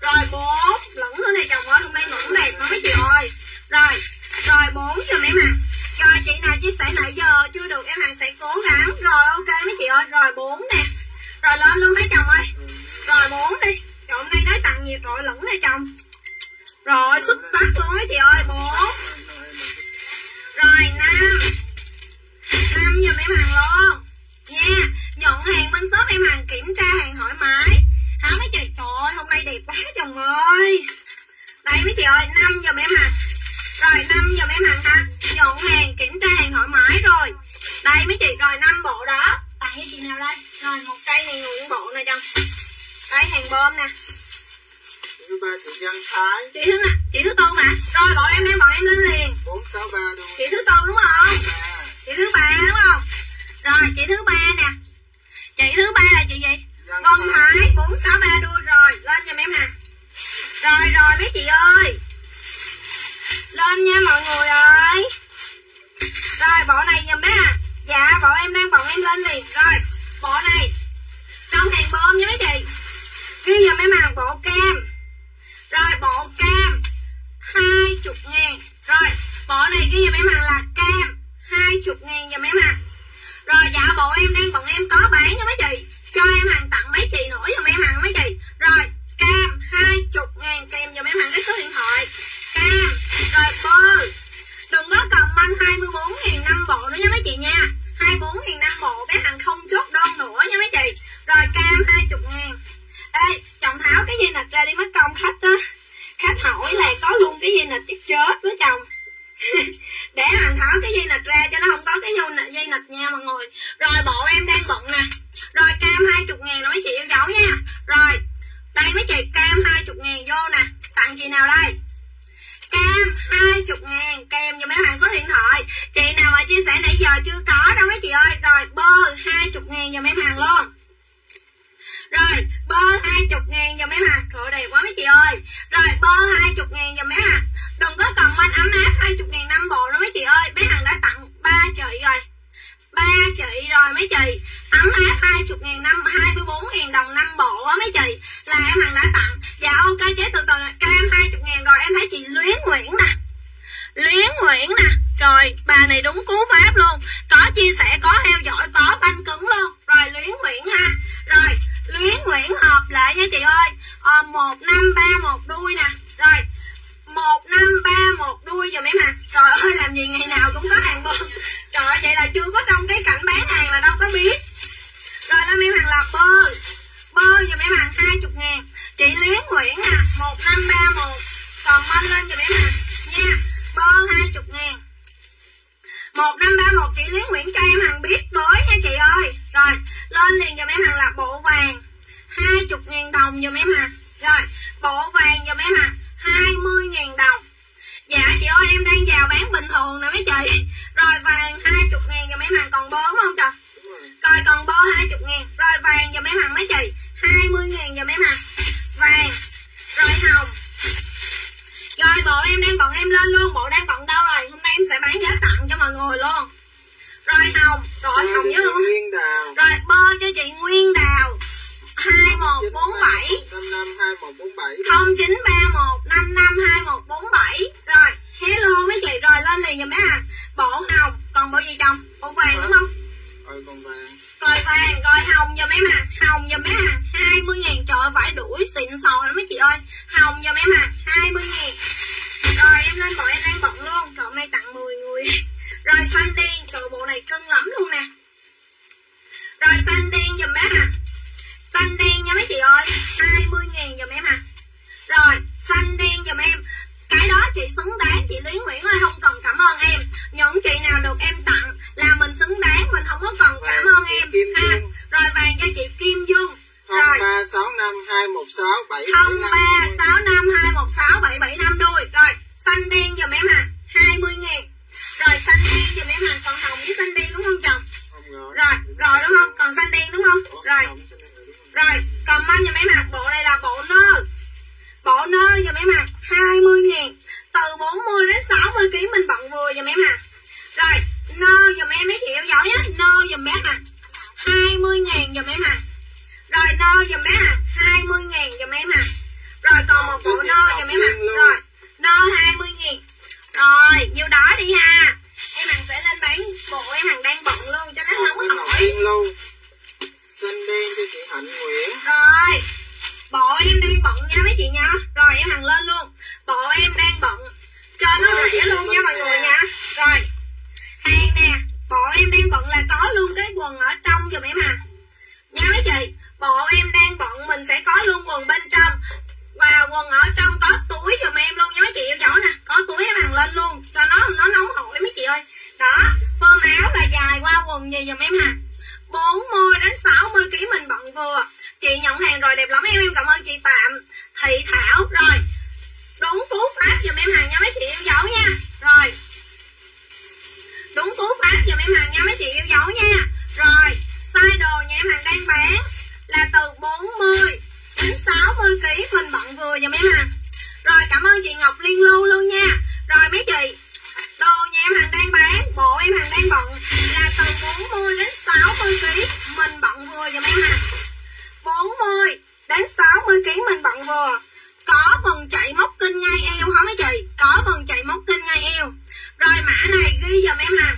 rồi, bốn. Lẫn nữa này, chồng ơi, hôm nay lẫn đẹp quá mấy chị ơi? Rồi rồi, bốn giùm em hà rồi, chị nào chia sẻ nãy giờ, chưa được em hàng sẽ cố gắng. Rồi, ok, mấy chị ơi. Rồi, bốn nè. Rồi, lên luôn mấy chồng ơi. Rồi, bốn đi. Rồi hôm nay nói tặng nhiều rồi, lẫn này, chồng. Rồi, xuất sắc luôn mấy chị ơi. Bốn. Rồi, năm. Năm giùm em hàng luôn. Nha nhận hàng bên shop em hàng kiểm tra hàng thoải mái hả mấy chị trời ơi hôm nay đẹp quá chồng ơi. Đây mấy chị ơi năm giùm em hàng rồi năm giùm em hàng ha nhận hàng kiểm tra hàng thoải mái rồi. Đây mấy chị rồi năm bộ đó. Tặng cho chị nào đây? Rồi một cây này nguyên bộ này chồng đây hàng bơm nè. Ba chị Văn Thái. Chị thứ nè chị thứ tư mà. Rồi bọn em đem bọn em lên liền. 463 đuôi chị thứ tư đúng không? Chị thứ ba đúng không? Rồi chị thứ ba nè. Chị thứ ba là chị gì vân thái, bốn sáu ba đuôi rồi. Lên giùm em hà rồi rồi, mấy chị ơi. Lên nha mọi người ơi. Rồi, bộ này giùm bé à. Dạ bộ em đang bọn em lên liền. Rồi, bộ này. Trong hàng bơm nha mấy chị. Ghi giùm em hàng bộ cam. Rồi, bộ cam. Hai chục ngàn. Rồi, bộ này ghi giùm em hàng là cam. Hai chục ngàn giùm em hàng rồi dạ bộ em đang bọn em có bán nha mấy chị cho em hàng tặng mấy chị nữa giùm em hàng mấy chị rồi, cam, hai chục ngàn kèm giùm em hàng cái số điện thoại. Cam, rồi bơ. Đừng có cầm anh 24 ngàn năm bộ nữa nha mấy chị nha. 24 ngàn năm bộ, bé hàng không chốt đơn nữa nha mấy chị. Rồi, cam 20 ngàn. Ê, chồng tháo cái dây nạch ra đi mất công khách đó. Khách hỏi là có luôn cái dây nạch chắc chết với chồng. để hoàng tháo cái dây nạch ra cho nó không có cái dây nạch, dây nạch nha mọi người. Rồi bộ em đang bận nè. Rồi cam 20 ngàn nói chị yêu dấu nha. Rồi đây mấy chị cam 20 ngàn vô nè. Tặng chị nào đây? Cam 20 ngàn kèm cho mấy hàng số điện thoại. Chị nào mà chia sẻ nãy giờ chưa có đâu mấy chị ơi. Rồi bơ 20 ngàn cho mấy hàng luôn rồi bơ 20 ngàn cho mấy hàng Trời đẹp quá mấy chị ơi. Rồi bơ 20 ngàn cho mấy hàng Đừng có cần anh ấm áp 20 ngàn năm bộ đó mấy chị ơi. Mấy hàng đã tặng ba chị rồi. Ba chị rồi mấy chị. Ấm áp 20 ngàn năm 24 ngàn đồng năm bộ á mấy chị. Là em hàng đã tặng. Dạ ok chế từ từ cam 20 ngàn rồi em thấy chị Luyến Nguyễn nè. Luyến Nguyễn nè. Rồi bà này đúng cú pháp luôn. Có chia sẻ, có theo dõi, có banh cứng luôn. Rồi Luyến Nguyễn ha. Rồi Luyến Nguyễn hợp lại nha chị ơi. À, một năm ba một đuôi nè. Rồi một năm ba một đuôi giùm em à Trời ơi làm gì ngày nào cũng có hàng bơm. Trời ơi vậy là chưa có trong cái cảnh bán hàng là đâu có biết. Rồi lên em hàng lọc bơ. Bơ giùm em hàng 20 ngàn. Chị Luyến Nguyễn nè một năm ba một. Còn anh lên giùm em à Nha bơ 20 ngàn. Một năm ba một chị Luyến Nguyễn cho em hàng biết tới nha chị ơi. Rồi lên liền giùm em hàng là bộ vàng. 20 ngàn đồng giùm em à Rồi bộ vàng giùm em à 20 ngàn đồng. Dạ chị ơi em đang vào bán bình thường nè mấy chị. Rồi vàng 20 ngàn giùm em hàng còn đúng không trời? Rồi. Còn bơ 20 ngàn. Rồi vàng giùm em hàng mấy chị. 20 ngàn giùm em hàng Vàng. Rồi hồng. Rồi bộ em đang bọn em lên luôn. Bộ đang bận đâu rồi? Hôm nay em sẽ bán giá tặng cho mọi người luôn Rồi hồng Rồi hồng với không? Rồi bơ cho chị Nguyên Đào. 2147 55 2147 0931 55 2147 Rồi hello mấy chị Rồi lên liền giùm bé à. Bộ hồng Còn bộ gì chồng? Bộ vàng đúng không? Rồi còn vàng. Rồi vàng Rồi hồng giùm em à. Hồng giùm bé à. 20 ngàn Trời ơi vải đuổi xịn sò lắm mấy chị ơi. Hồng giùm em à 20 ngàn. Rồi em lên bộ em đang bận luôn. Trời hôm nay tặng 10 người Rồi này cưng lắm luôn nè. Rồi xanh đen dùm bác à xanh đen nha mấy chị ơi 20 ngàn dùm em à rồi xanh đen dùm em. Cái đó chị xứng đáng chị Lý Nguyễn ơi không cần cảm ơn em. Những chị nào được em tặng là mình xứng đáng mình không có cần cảm ơn em. Ha Dung. rồi vàng cho chị Kim Dung. Rồi. 0365216775 03 65 216 775 đuôi Rồi xanh đen dùm em à 20 ngàn rồi, xanh đen dùm em hàng Còn hồng với xanh đen đúng không chồng? Rồi rồi đúng không? Còn xanh đen đúng không? Rồi rồi. rồi comment giùm em à Bộ này là bộ nơ. Bộ nơ giùm em à 20 ngàn. Từ 40 đến 60 kg mình bận vừa giùm em à Rồi, nơ giùm em mấy chị theo dõi á, Nơ giùm bé à 20 ngàn giùm em à rồi, nơ giùm bé à 20 ngàn giùm em à Rồi, còn một bộ nơ giùm em à Rồi, nơ 20 ngàn. Rồi nhiêu đó đi ha. Em hàng sẽ lên bán bộ em hàng đang bận luôn cho nó không Ngọc hỏi. Luôn. Xanh đen cho chị Hạnh Nguyễn. Rồi Bộ em đang bận nha mấy chị nha. Rồi em hàng lên luôn. Bộ em đang bận. Cho nó rẻ luôn nha mọi người nha. Rồi Hàng nè Bộ em đang bận là có luôn cái quần ở trong dùm em à. Nha mấy chị Bộ em đang bận mình sẽ có luôn quần bên trong và quần ở trong có túi giùm em luôn nha mấy chị yêu dấu nè. Có túi em hàng lên luôn. Cho nó nó nóng hổi mấy chị ơi. Đó, Phơm áo là dài qua quần gì dùm em hà 40 đến 60 kg mình bận vừa. Chị nhận hàng rồi, đẹp lắm em. Em cảm ơn chị Phạm, Thị Thảo. Rồi Đúng cú pháp dùm em hàng nha, mấy chị yêu dấu nha. Rồi Đúng cú pháp dùm em hàng nha, mấy chị yêu dấu nha. Rồi Size đồ nhà em hàng đang bán Là từ 40 đến 60 kg mình bận vừa dùm em hàng Rồi, cảm ơn chị Ngọc Liên Lưu luôn nha. Rồi, mấy chị, Đồ nhà em hàng đang bán, Bộ em hàng đang bận Là từ 40 đến 60 kg Mình bận vừa dùm em hàng 40 đến 60 kg mình bận vừa. Có phần chạy móc kinh ngay eo hả mấy chị? Có phần chạy móc kinh ngay eo. Rồi, mã này ghi dùm em hàng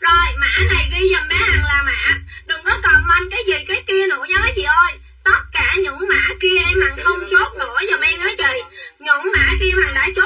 rồi, mã này ghi dùm bé hàng là mã. Đừng có comment cái gì cái kia nữa nha mấy chị ơi tất cả những mã kia em hằng không chốt nổi giùm em nói chị những mã kia em đã chốt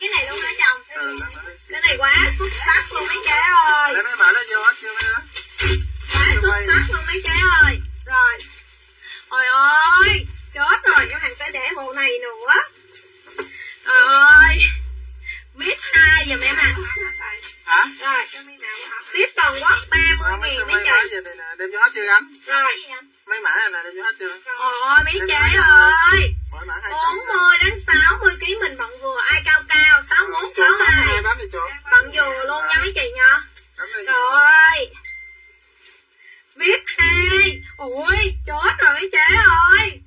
cái này luôn hả chồng? ừ. Cái này quá xuất sắc luôn mấy chế ơi. Lấy mấy mã đó vô hết chưa mấy đứa Quá xuất sắc luôn mấy chế ơi. Rồi. Trời ơi. Chết rồi em hàng sẽ để bộ này nữa. Trời ơi. VIP 2 giùm em hàng. hả Rồi. Ship toàn quốc 30 Ờ, mấy nghìn mấy chị. về này nè đem vô hết chưa anh Rồi. Mấy mã này nè đem vô hết chưa? Ôi mấy chế ơi. hai 40 đến 60 kg mình bận vừa ai cao cao 61 62 bấm đi chỗ bận vừa luôn nha mấy chị nha. Rồi. VIP 2 ui chết rồi mấy chế ơi.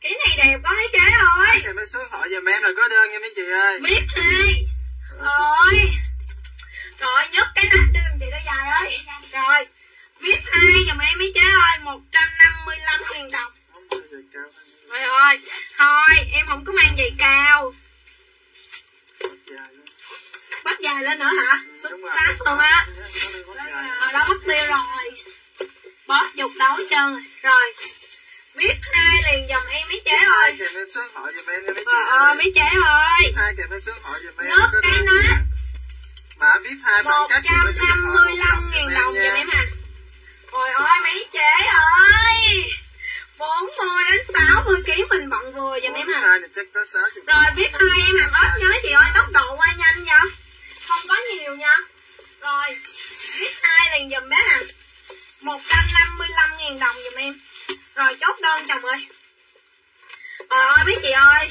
Cái này đẹp quá mấy chế ơi. Mấy mấy số hỏi giùm em là có đơn nha mấy chị ơi. VIP 2 rồi rồi. nhấc cái nắp đường chị đó dài ơi. Rồi VIP 2 giùm em mấy chế ơi 155 ngàn đồng. Trời ơi, thôi em không có mang giày cao. Bắt dài lên nữa hả? Xuất sắc luôn á dài. Ở đó mất tiêu rồi Bóp dục đấu trơn rồi Rồi VIP 2 liền dòng em mấy chế hai ơi em nha mấy chị Trời ơi ơi mấy chế ơi hai có cái nha. mã VIP hai bản cách số điện thoại 155 ngàn giùm đồng nha. em hả Trời ơi mấy chế ơi. 40 đến 60 kg mình bận vừa giùm em hai chục. Rồi VIP 2 em hàng ớt nha mấy chị ơi Tốc độ qua nhanh nha Không có nhiều nha. Rồi VIP 2 liền dùm bé hàng 155 ngàn đồng dùm em. Rồi chốt đơn chồng ơi. Trời ơi mấy chị ơi.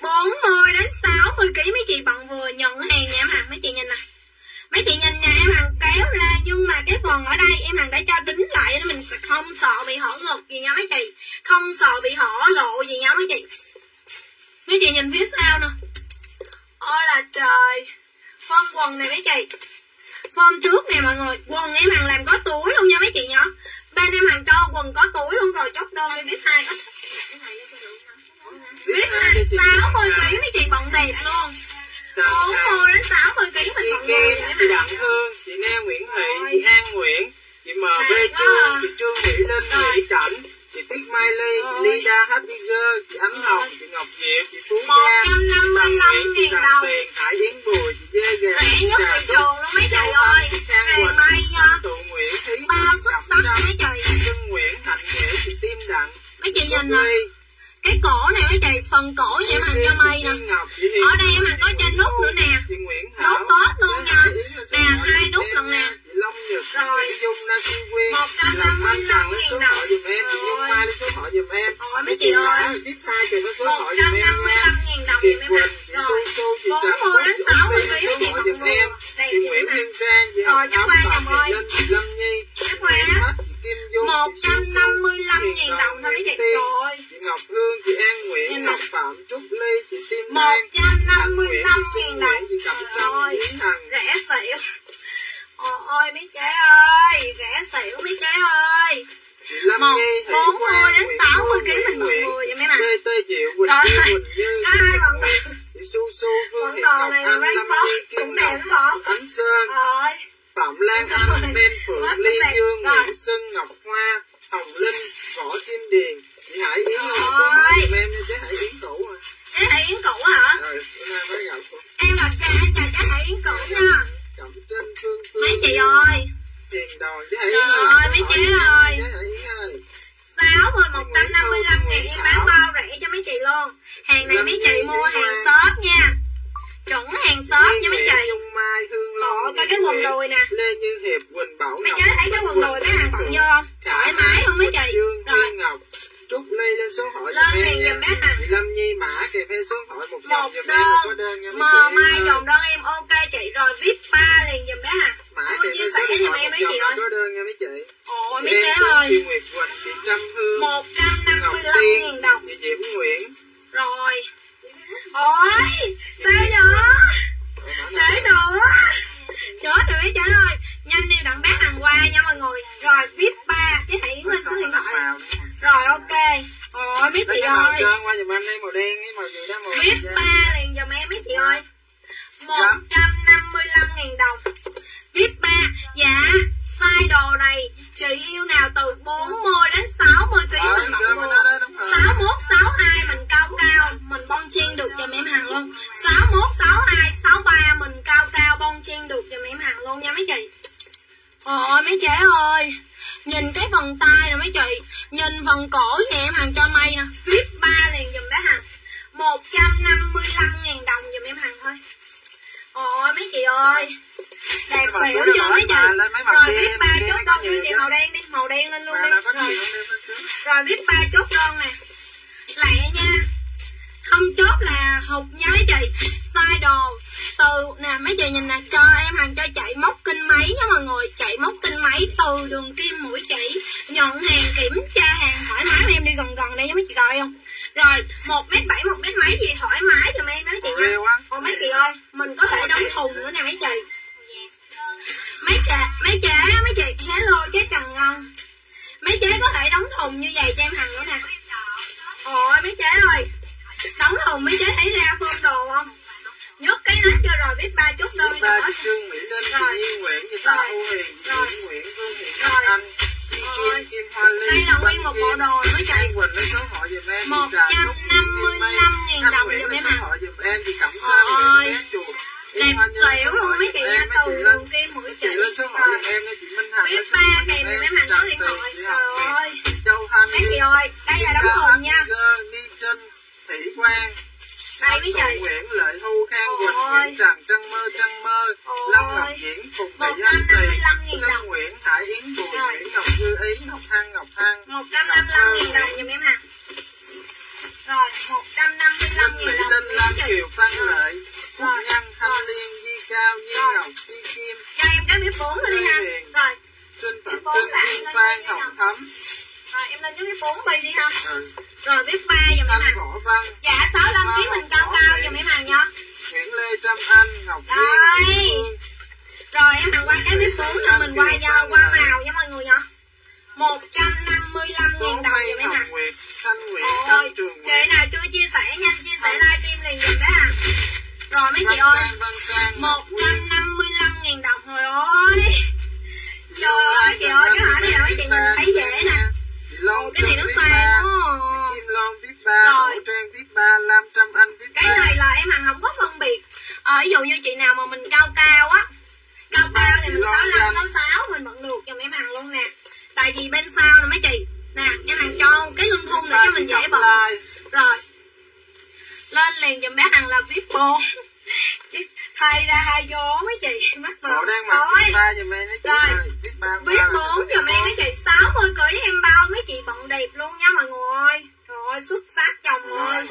40 đến 60 kg mấy chị bận vừa nhận hàng nha em hàng Mấy chị nhìn nè Mấy chị nhìn nha em hàng kéo ra Nhưng mà cái phần ở đây em hàng đã cho đính lại Nên mình sẽ không sợ bị hở ngực gì nha mấy chị. Không sợ bị hở lộ gì nha mấy chị. Mấy chị nhìn phía sau nè. Ôi là trời. Phân quần này mấy chị. Form trước nè mọi người Quần em hàng làm có túi luôn nha mấy chị nhá. Bên em hàng cho quần có túi luôn rồi Chốt đơn đi biết hai có Biết hai 60 kg mấy chị bận đẹp luôn 40 đến 60 kg mình chị Kim, đẹp chị Đặng Hương, chị Na Nguyễn Thị, chị An Nguyễn, chị M B Trương, chị Trương Mỹ Linh, Rồi. chị Cảnh, chị Tiết Mai Ly, chị Rồi. Lida Happy Girl, chị Ánh Hồng, chị Ngọc Diệp, chị Phú Gia, 155 chị ngàn Trần đồng. Tiền, Hải Yến Bùi, chị Dê Gà, chị Trà thị Trúc, chị Châu ơi. Chị Trang Quỳnh, may nha. chị Tụ Nguyễn, Thí Bao xuất Cẩm sắc Trâm, mấy chị Trân Nguyễn, Hạnh Nguyễn, chị Tim Đặng, Mấy chị Phúc nhìn nè Ly, cái cổ này mấy chị Phần cổ em hàng cho mây nè Ở đây em hàng có cho nút nữa nè Nút hết luôn chị nha. Lên số Nè, hai nút lần nè. Chị Long Nhật, Rồi. chị Dung, Nancy Quyên, 155 chị Lâm Thanh Trần lên số hỏi giùm em, chị. Nhung Rồi. Mai lên số hỏi giùm em. Ôi, mấy chị ơi. Tiếp hai kèm với số hỏi giùm em nha. 155 ngàn đồng Kiệt Quỳnh, chị. Su Rồi Su, chị Trần 40 đến 60 chị kg Số chị bận giùm em. Chị Nguyễn Thiên Trang, chị Rồi, Hồng Thắm, ơi. Thị Linh, chị Lâm Nhi, chị Mắt, chị Kim Dung, chị Su Su, 155 chị ngàn Hiền đồng thôi mấy chị ơi chị Ngọc Hương, chị An Nguyễn, Ngọc. Phạm, Trúc Ly, chị Tim Lan, 155 chị ngàn Nguyễn, đồng chị Cẩm ơi chị Hằng, Rẻ xỉu Ôi mấy trẻ ơi, rẻ xỉu mấy trẻ ơi. Một bốn mươi đến sáu mươi kg mình mọi người cho mấy bạn. Rồi. có hai vận động vận động này rank phương cũng đẹp đúng không? Ánh sơn rồi. Phạm Lan Anh, Ben Phượng, Ly Dương, Nguyễn sơn Ngọc Hoa, Hồng Linh, Võ Kim Điền, chị Hải Yến Long, số em em sẽ Hải Yến Tủ ví dụ như chị nào mà mình cao cao á cao cao thì mình sáu năm sáu sáu mình vẫn được cho mấy hàng luôn nè. Tại vì bên sau nè mấy chị nè em hàng cho cái lưng thun để cho mình dễ bận. rồi lên liền giùm bé hàng là vip bô. Thay ra hai vô mấy chị mắc mà đang mặc vip ba giùm em mấy chị rồi vip bốn giùm em mấy chị sáu mươi kg em bao mấy chị bận đẹp luôn nha mọi người. Rồi xuất sắc chồng ơi.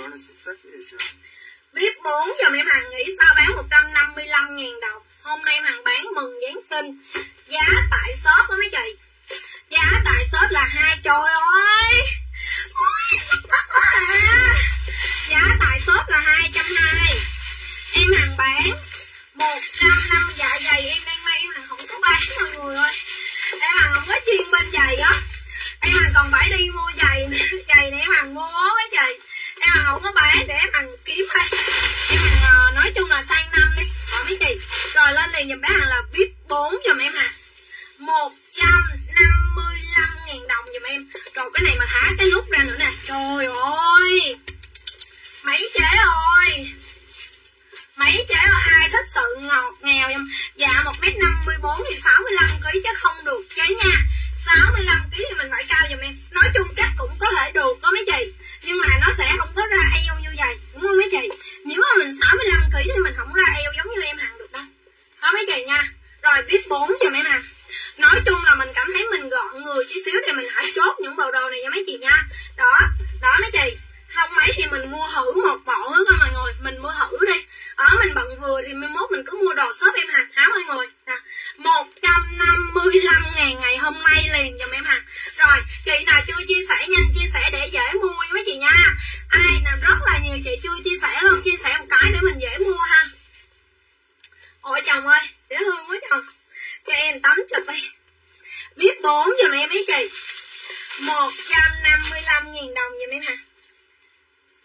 VIP 4 dùm em Hằng nghĩ sao bán 155 ngàn đồng? Hôm nay em Hằng bán mừng Giáng sinh. Giá tại shop đó mấy chị? Giá tại shop là hai trời ơi! Ôi, à. Giá tại shop là 220 Em Hằng bán 150 dạ dày em đang may em Hằng không có bán mọi người ơi. Em Hằng không có chuyên bên giày á. Em Hằng còn phải đi mua giày Giày này em Hằng mua á mấy chị? em không có cái bài để em bằng kiếm đây em bằng nói chung là sang năm đi. Hỏi mấy chị, rồi lên liền dùm bé hàng là vip 4 dùm em nè một trăm năm mươi lăm ngàn đồng dùm em. Rồi cái này mà thả cái lúc ra nữa nè. Trời ơi! Mấy chế rồi mấy chế ơi, ai thích sự ngọt nghèo dùm dạ một mét năm mươi bốn thì sáu mươi lăm ký chứ không được chế nha. 65 kg thì mình phải cao giùm em. Nói chung chắc cũng có thể được, có mấy chị. Nhưng mà nó sẽ không có ra eo như vậy. Đúng không mấy chị? Nếu mà mình 65 kg thì mình không ra eo giống như em hàng được đâu. Đó mấy chị nha? Rồi, viết 4 giùm em à. Nói chung là mình cảm thấy mình gọn người chút xíu thì mình hãy chốt những bộ đồ này cho mấy chị nha. Đó đó mấy chị không mấy thì mình mua thử một bộ hết coi mọi người. Mình mua thử đi. Ở mình bận vừa thì mai mốt mình cứ mua đồ shop em hàng áo mọi người? Nè, một trăm năm mươi lăm ngàn ngày hôm nay liền giùm em hàng rồi, chị nào chưa chia sẻ nhanh, chia sẻ để dễ mua nha mấy chị nha. Ai nào rất là nhiều, chị chưa chia sẻ luôn, chia sẻ một cái để mình dễ mua ha. Ôi chồng ơi, dễ thương quá chồng. Cho em tấm chụp đi. Viết bốn giùm em mấy chị. Một trăm năm mươi lăm nghìn đồng giùm em hả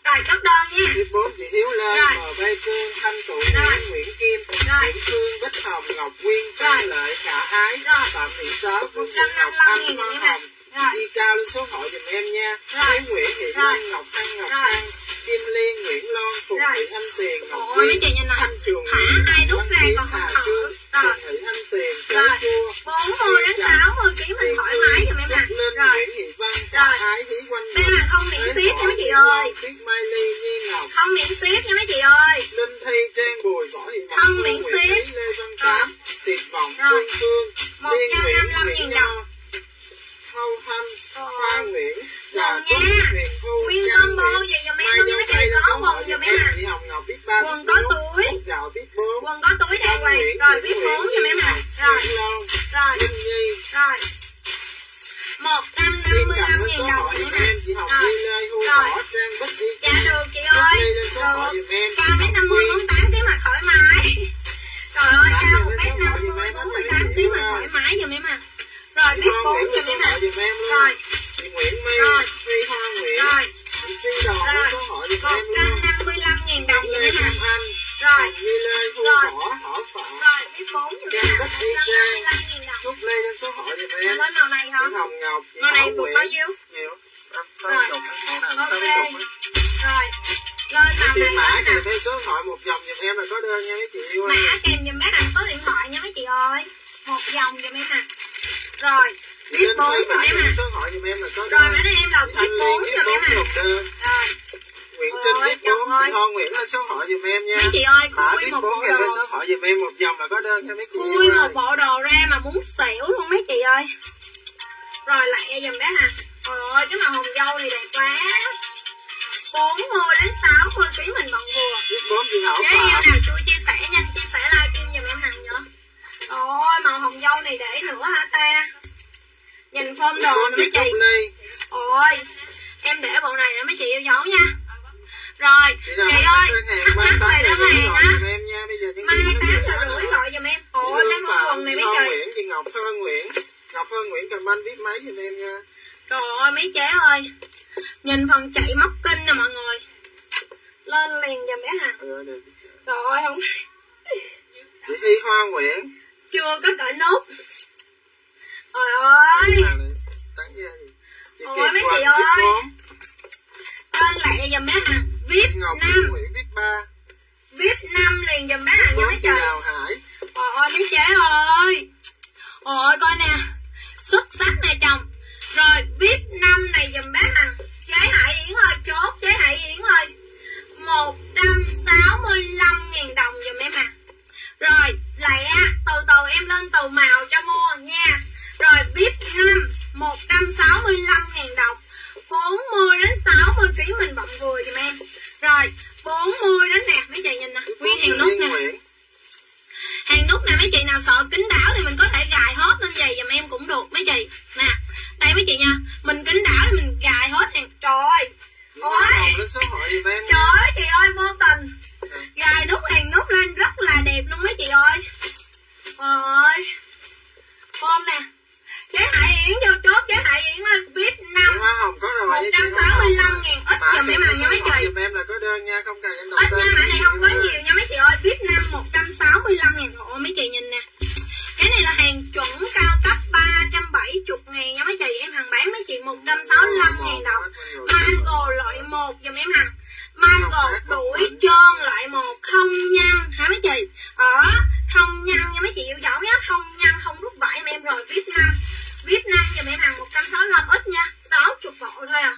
rồi chốt đơn nha Tiếp 4 chị Hiếu Lên, Rồi. M. Bê Cương, Thanh Tụ. Nguyễn, Nguyễn Kim, Rồi. Nguyễn Phương, Bích Hồng, Ngọc Quyên, Rồi. Trang Lợi, Khả Ái, Rồi. Phạm Thị Sớ, Phương Thị 155 Ngọc Anh, Hoa Hồng. Rồi. Đi cao lên số hội giùm em nha. Rồi. Nguyễn, Thị. Linh, Ngọc Anh, Ngọc Rồi. An, Kim Liên, Nguyễn Loan, Phùng. Thị Anh Tiền, Ngọc ôi nè Thanh Trường Nguyễn, hai nút Văn ra còn không Trương, rồi Thị Anh Tiền. Trái Chua, bốn mươi đến sáu mươi ký mình thoải mái giùm em nè rồi Nguyễn Thị Văn, Rồi. Ái, Thí Quanh bên không miễn ship nha mấy chị ơi Loan, Tuyết Mai Ly, Nhi Ngọc, không miễn ship nha mấy chị ơi Linh Thi, Trang Bùi, Võ Thị Mộng, Thân Phương miễn phí. Lê Văn Tám, Tiệp Vọng. Phương Phương, Liên Nguyễn, Nguyễn đồng. Thâu Thanh. Hoa Nguyễn, Trà Rồi Trúc, nha. Nguyên Mai luôn nha Dâu mấy chị Tây lên có quần Chị Ngọc biết ba Quần biết có túi. Biết quần có túi đàng hoàng. rồi Chị Nguyễn, bốn em à Chị rồi. rồi. Rồi. Một trăm năm mươi lăm nghìn đồng giùm em chị Lê, Trang Bích Đi, dạ được chị ơi. được. cao mét năm mươi bốn tám ký mà thoải mái trời ơi cao một mét năm mươi bốn mươi chị tám hiểu mà không? thoải mái giùm em à rồi Chị Hoa bốn giùm em à rồi Chị Nguyễn My, Rồi. Huy Hoa Nguyễn, rồi. Chị Xin Đòn Rồi. hội giùm một em luôn. năm mươi lăm nghìn đồng giùm Lê Kim Anh, rồi. Duy Lê, Thu Rồi. Võ, Hảo Phạm, rồi trăm năm mươi lăm nghìn đồng. Trúc Lê lên số hội giùm em. lên màu này hả? Hồng Ngọc, màu này thuộc bao nhiêu Nhiều. Rồi. Ok. rồi. Lên màu này Mã kèm theo số điện thoại một dòng giùm em là có đơn nha mấy chị yêu mã kèm giùm bác hàng số điện thoại nha mấy chị ơi. Một dòng giùm em nè rồi Bốn Thuê giùm Mã em số thoại giùm em là có rồi mấy đứa em đọc Thanh bốn Liên viết em bốn nè chục đơn. Nguyễn Trinh viết chồng bốn. ơi. Chị Hoa Nguyễn lên số thoại giùm em nha. mấy chị ơi khui viết một bộ đồ số điện thoại giùm em một dòng là có đơn nha mấy chị khui một ơi. bộ đồ ra mà muốn xỉu luôn mấy chị ơi rồi lại giùm bé hà trời ơi cái màu hồng dâu này đẹp quá 40 đến 60 kg mình bận vừa Nếu yêu nào chui chia sẻ nhanh chia sẻ livestream giùm em hàng nhớ Ôi màu hồng dâu này để nữa hả ta Nhìn form đồ nè mấy chị. Ôi em để bộ này nữa mấy chị yêu dấu nha Rồi Chị ơi thắc mai mắc tám về giờ đơn hàng á giùm em nha. Bây giờ những Mai cái nó 8 chưa giờ rưỡi gọi giùm em Ôi cái Phạm, quần này mấy chị Nguyễn, chị Ngọc Thơ Nguyễn. Ngọc Thơ Nguyễn cầm anh viết máy giùm em nha. Trời ơi mấy chế ơi Nhìn phần chạy móc kinh nè mọi người Lên liền giùm bé Hằng được. Trời ơi không Chị Hy Hoa Nguyễn. Chưa có cởi nút Trời ơi. Ôi, mấy chị ơi. Lên lại giùm bé Hằng Viết Chị Ngọc năm Phương Nguyễn viết ba. Viết năm liền bé Bốn mấy trời? Đào Hải. Trời ơi mấy chế ơi. Ôi coi nè. Xuất sắc nè chồng. Rồi VIP năm này dùm bé Hằng. Chế Hải Yến ơi chốt Chế Hải Yến ơi. 165 nghìn đồng dùm em à Rồi lẹ Từ từ em lên từ màu cho mua nha Rồi VIP 5 165 nghìn đồng. 40 đến 60 kg mình bận vừa dùm em. Rồi 40 đến nè mấy chị nhìn nè Nguyên hàng nút nè. hàng nút này mấy chị nào sợ kính đảo thì mình có thể gài hết lên giày giùm em cũng được mấy chị. Nè đây mấy chị nha mình kính đảo thì mình gài hết hàng. Trời nha. trời ơi chị ơi vô tình. Gài nút hàng nút lên rất là đẹp luôn mấy chị ơi. Ơi. Ôm nè Chế hại Yến vô chốt, chế hại Yến lên VIP mươi lăm ngàn ít dùm em à nha mấy chị Dùm em là có đơn nha, không cần em đọc Ít nha, mã này không có nhiều nha mấy chị ơi. VIP 5 165 ngàn hộ mấy chị nhìn nè. Cái này là hàng chuẩn cao cấp 370 ngàn nha mấy chị. Em hàng bán mấy chị 165 ngàn đồng. Mango loại 1 dùm em hàng Mango đuổi trơn loại 1 không nhăn hả mấy chị? Ở không nhăn nha mấy chị yêu dấu nhá, không nhăn không rút vải. Em em rồi VIP nam VIP nam giùm em hàng 165 ít nha, 60 bộ thôi à.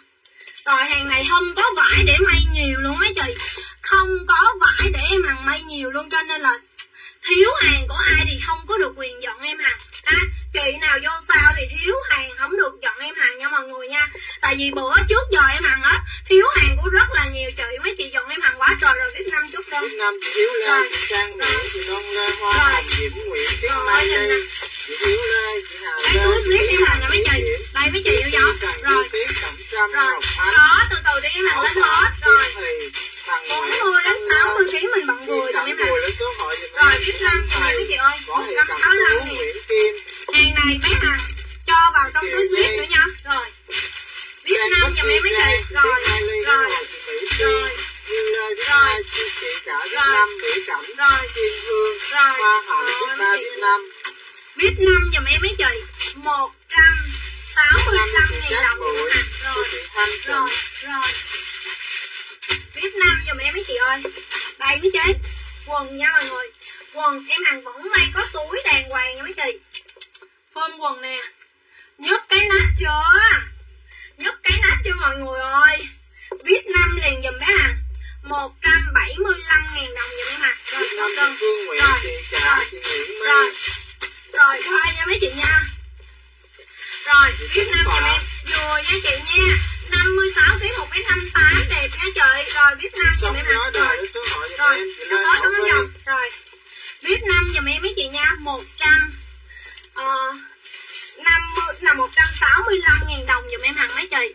Rồi hàng này không có vải để may nhiều luôn mấy chị. Không có vải để em hàng may nhiều luôn cho nên là thiếu hàng của ai thì không có được quyền dọn em hàng à, chị nào vô sao thì thiếu hàng không được dọn em hàng nha mọi người nha. Tại vì bữa trước giờ em hàng á thiếu hàng của rất là nhiều chị. Mấy chị dọn em hàng quá trời rồi biết năm chút đâu năm chị Hiếu Lê, Rồi. Trang Nguyễn, chị Non Lê, Hoa Rồi. Diễm Nguyễn, Rồi, Mai Lê, chị Hiếu Lê, chị cái Lê, túi clip em hàng nè mấy chị. đây mấy chị dấu Trần rồi. rồi. đó từ từ đi em hàng lên hết. rồi 40 đến 60 kg mình bận người rồi em giùm rồi em. biết năm chị mấy chị ơi 165 nghìn Nguyễn Kim, hàng này bé à cho vào trong túi zip nữa nha. Rồi. Biết Trang năm giùm em mấy chị. Rồi rồi. rồi. Rồi. Mai, chị cả, Rồi. Năm, Mỹ Cẩm, rồi. Kim Hương, rồi. Hoa Hồng, Rồi, Ba, chị Tiết Năm, biết năm giùm em mấy chị. Một trăm sáu mươi Năm lăm chị nghìn Cát đồng rồi. Rồi. Rồi biết năm giùm em mấy chị ơi. Đây mấy chị. Quần nha mọi người. Quần em hàng vẫn may có túi đàng hoàng nha mấy chị. Phơm quần nè. Nhấc cái nát chưa? Nhấc cái nát chưa mọi người ơi? Biết năm liền giùm bé hàng 175 ngàn đồng giùm em hàng rồi Rồi. Rồi. rồi Mai, rồi thôi nha mấy chị nha. Rồi biết năm giùm em. Vừa nha chị nha 56 kg 1 m 58 đẹp nha chị rồi biết năm giùm Sống em đời rồi. Rồi nó Thảo đúng không rồi. Biết năm giùm em mấy chị nha. 100 ờ, 50 là 165 ngàn đồng giùm em hàng mấy chị.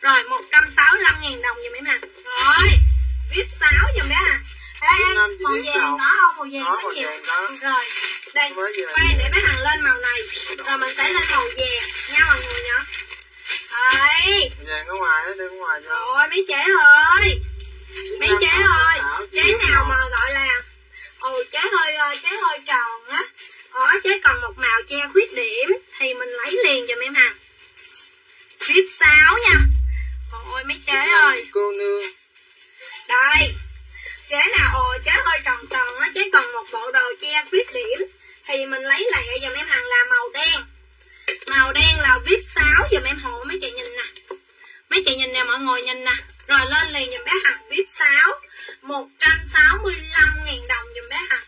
Rồi 165 ngàn đồng giùm em hàng rồi biết 6 giùm đó à. Ê, em, màu vàng có không? Màu vàng Có có nhiều. Rồi đây. Quay để mấy hàng lên màu này. Rồi mình sẽ lên màu vàng nha mọi người nhá đấy Vàng ở ngoài đó, đưa ở ngoài cho. rồi mấy trẻ ơi. Mấy chế ơi chế nào mà gọi là ồ chế hơi ờ, chế hơi tròn á ở chế còn một màu che khuyết điểm thì mình lấy liền giùm em hàng vip sáu nha. Ôi mấy chế ơi. Cô nương, đây. Chế nào ồ chế hơi tròn tròn á chế còn một bộ đồ che khuyết điểm thì mình lấy lại giùm em hàng là màu đen màu đen là vip 6 giùm em hộ mấy chị nhìn nè. Mấy chị nhìn nè, mọi người nhìn nè. Rồi lên liền giùm bé Hằng, vip 6 165 000 đồng giùm bé Hằng.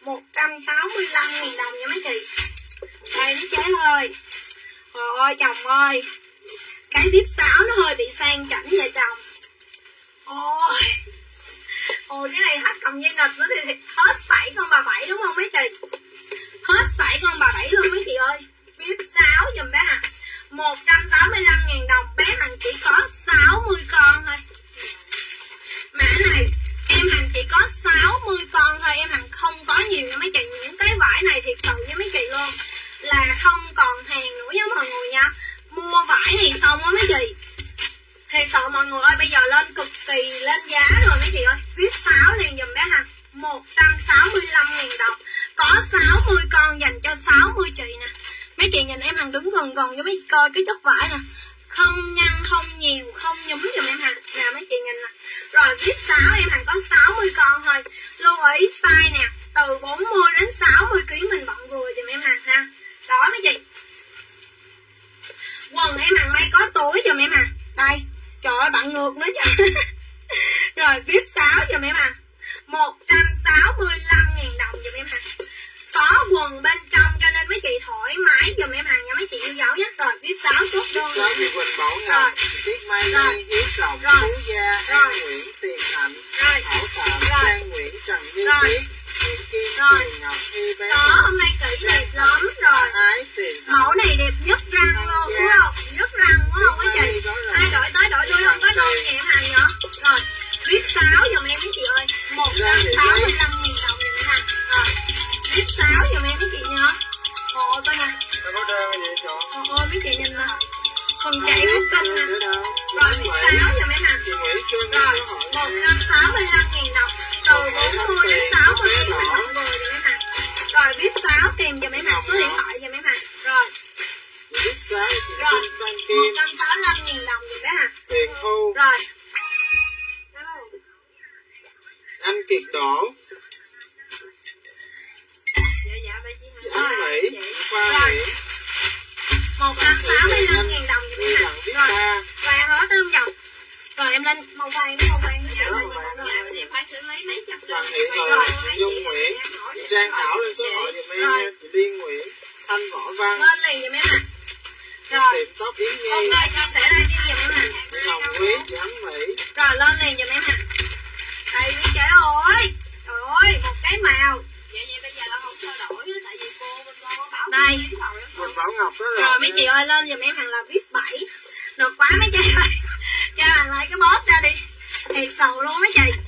165 000 đồng nha mấy chị. Đây mấy chế ơi. Trời ơi, chồng ơi. Cái vip 6 nó hơi bị sang chảnh vậy chồng. Ôi. Ôi, cái này hết cầm dây nịch nữa thì hết sảy con bà bảy đúng không mấy chị? Hết sảy con bà bảy luôn mấy chị ơi. Vip 6 dùm bé Hằng 165 ngàn đồng, Bé Hằng chỉ có 60 con thôi. Mã này, Em Hằng chỉ có 60 con thôi. Em Hằng không có nhiều nha mấy chị Những cái vải này, thiệt sự với mấy chị luôn. Là không còn hàng nữa nha mọi người nha. Mua vải thì xong á mấy chị. Thì sợ mọi người ơi, bây giờ lên cực kỳ lên giá rồi mấy chị ơi. Viết 6 liền dùm bé Hằng. 165 000 đồng. Có 60 con dành cho 60 chị nè. Mấy chị nhìn em Hằng đứng gần gần cho mấy coi cái chất vải nè. Không nhăn, không nhiều, không nhúm dùm em Hằng. Nè, mấy chị nhìn nè. Rồi vip 6 em Hằng có 60 con thôi. Lưu ý, size nè, Từ 40 đến 60 kg mình bận vừa dùm em Hằng ha. Đó, mấy chị. Quần em Hằng may có túi dùm em Hằng. Đây, Trời ơi, bạn ngược nữa chứ. Rồi vip 6 dùm em à 165 000 đồng dùm em hả có quần bên trong cho nên mấy chị thoải mái. Dùm em hàng nha mấy chị yêu dấu nhé. Rồi viết 6 chốt đơn. Sáu chị Quỳnh Bảo Rồi. Ngọc, Tiết Mai Rồi. Lê, Hiếu Trọng, Rồi. Phú Gia, Rồi. An Nguyễn, Tiền Hạnh, Rồi. Thảo Phạm, Rồi. Trang Nguyễn, Trần Như Rồi. Tiết, Rồi. Đó hôm nay kỹ đẹp lắm. rồi. Mẫu này đẹp nhất răng luôn đúng không? Nhất răng đúng không? Mấy chị? Ai đổi tới đổi lui không? Có đôi nhà em hàng nhở. Rồi. Viết 6 dùm em mấy chị ơi. 165 nghìn đồng dùm em hàng Rồi viết 6 dùm em mấy chị nhớ. Ồ coi nè. Nó có đơn cho? Ồ mấy chị nhìn nè Phần chạy hút tinh nè. Rồi viết 6 dùm em Xuân, Rồi số hỏi em. 165 nghìn đồng. Từ 40 đến 60 nghìn vừa dùm em hàng Rồi viết 6 kèm dùm em hàng số điện thoại dùm em hàng Rồi. Rồi. Kim Văn Kim, 165 nghìn đồng dùm bé hả Tiền Thu, Rồi. Hello. kiệt đổ Khoa Rồi. Nguyễn một trăm sáu mươi lăm ngàn đồng em Đặng Viết rồi. Ba vàng hết không chồng. Rồi em lên. Màu vàng màu vàng dạ dạ, rồi vàng. dạ giờ phải xử lý mấy trăm rồi, Dung Nguyễn, em để Trang Thảo cho lên số chị. hội giùm em chị Liên Nguyễn. Thanh Võ Văn. Lên liền giùm em ạ. Rồi. Tiệm tóc Yến ok chia sẻ lên đi giùm em ạ. Hồng Quý Ánh Mỹ. Rồi lên liền giùm em ạ. Đây biết trẻ ơi. Trời ơi một cái màu. Dạ vậy bây giờ là không sơ đổi á, Đây. rồi. Quỳnh Bảo Ngọc đó rồi. Mấy chị ơi lên giùm em hàng là vip 7 được quá mấy chị ơi. Cho hàng lấy cái bóp ra đi. Thiệt sự luôn mấy chị.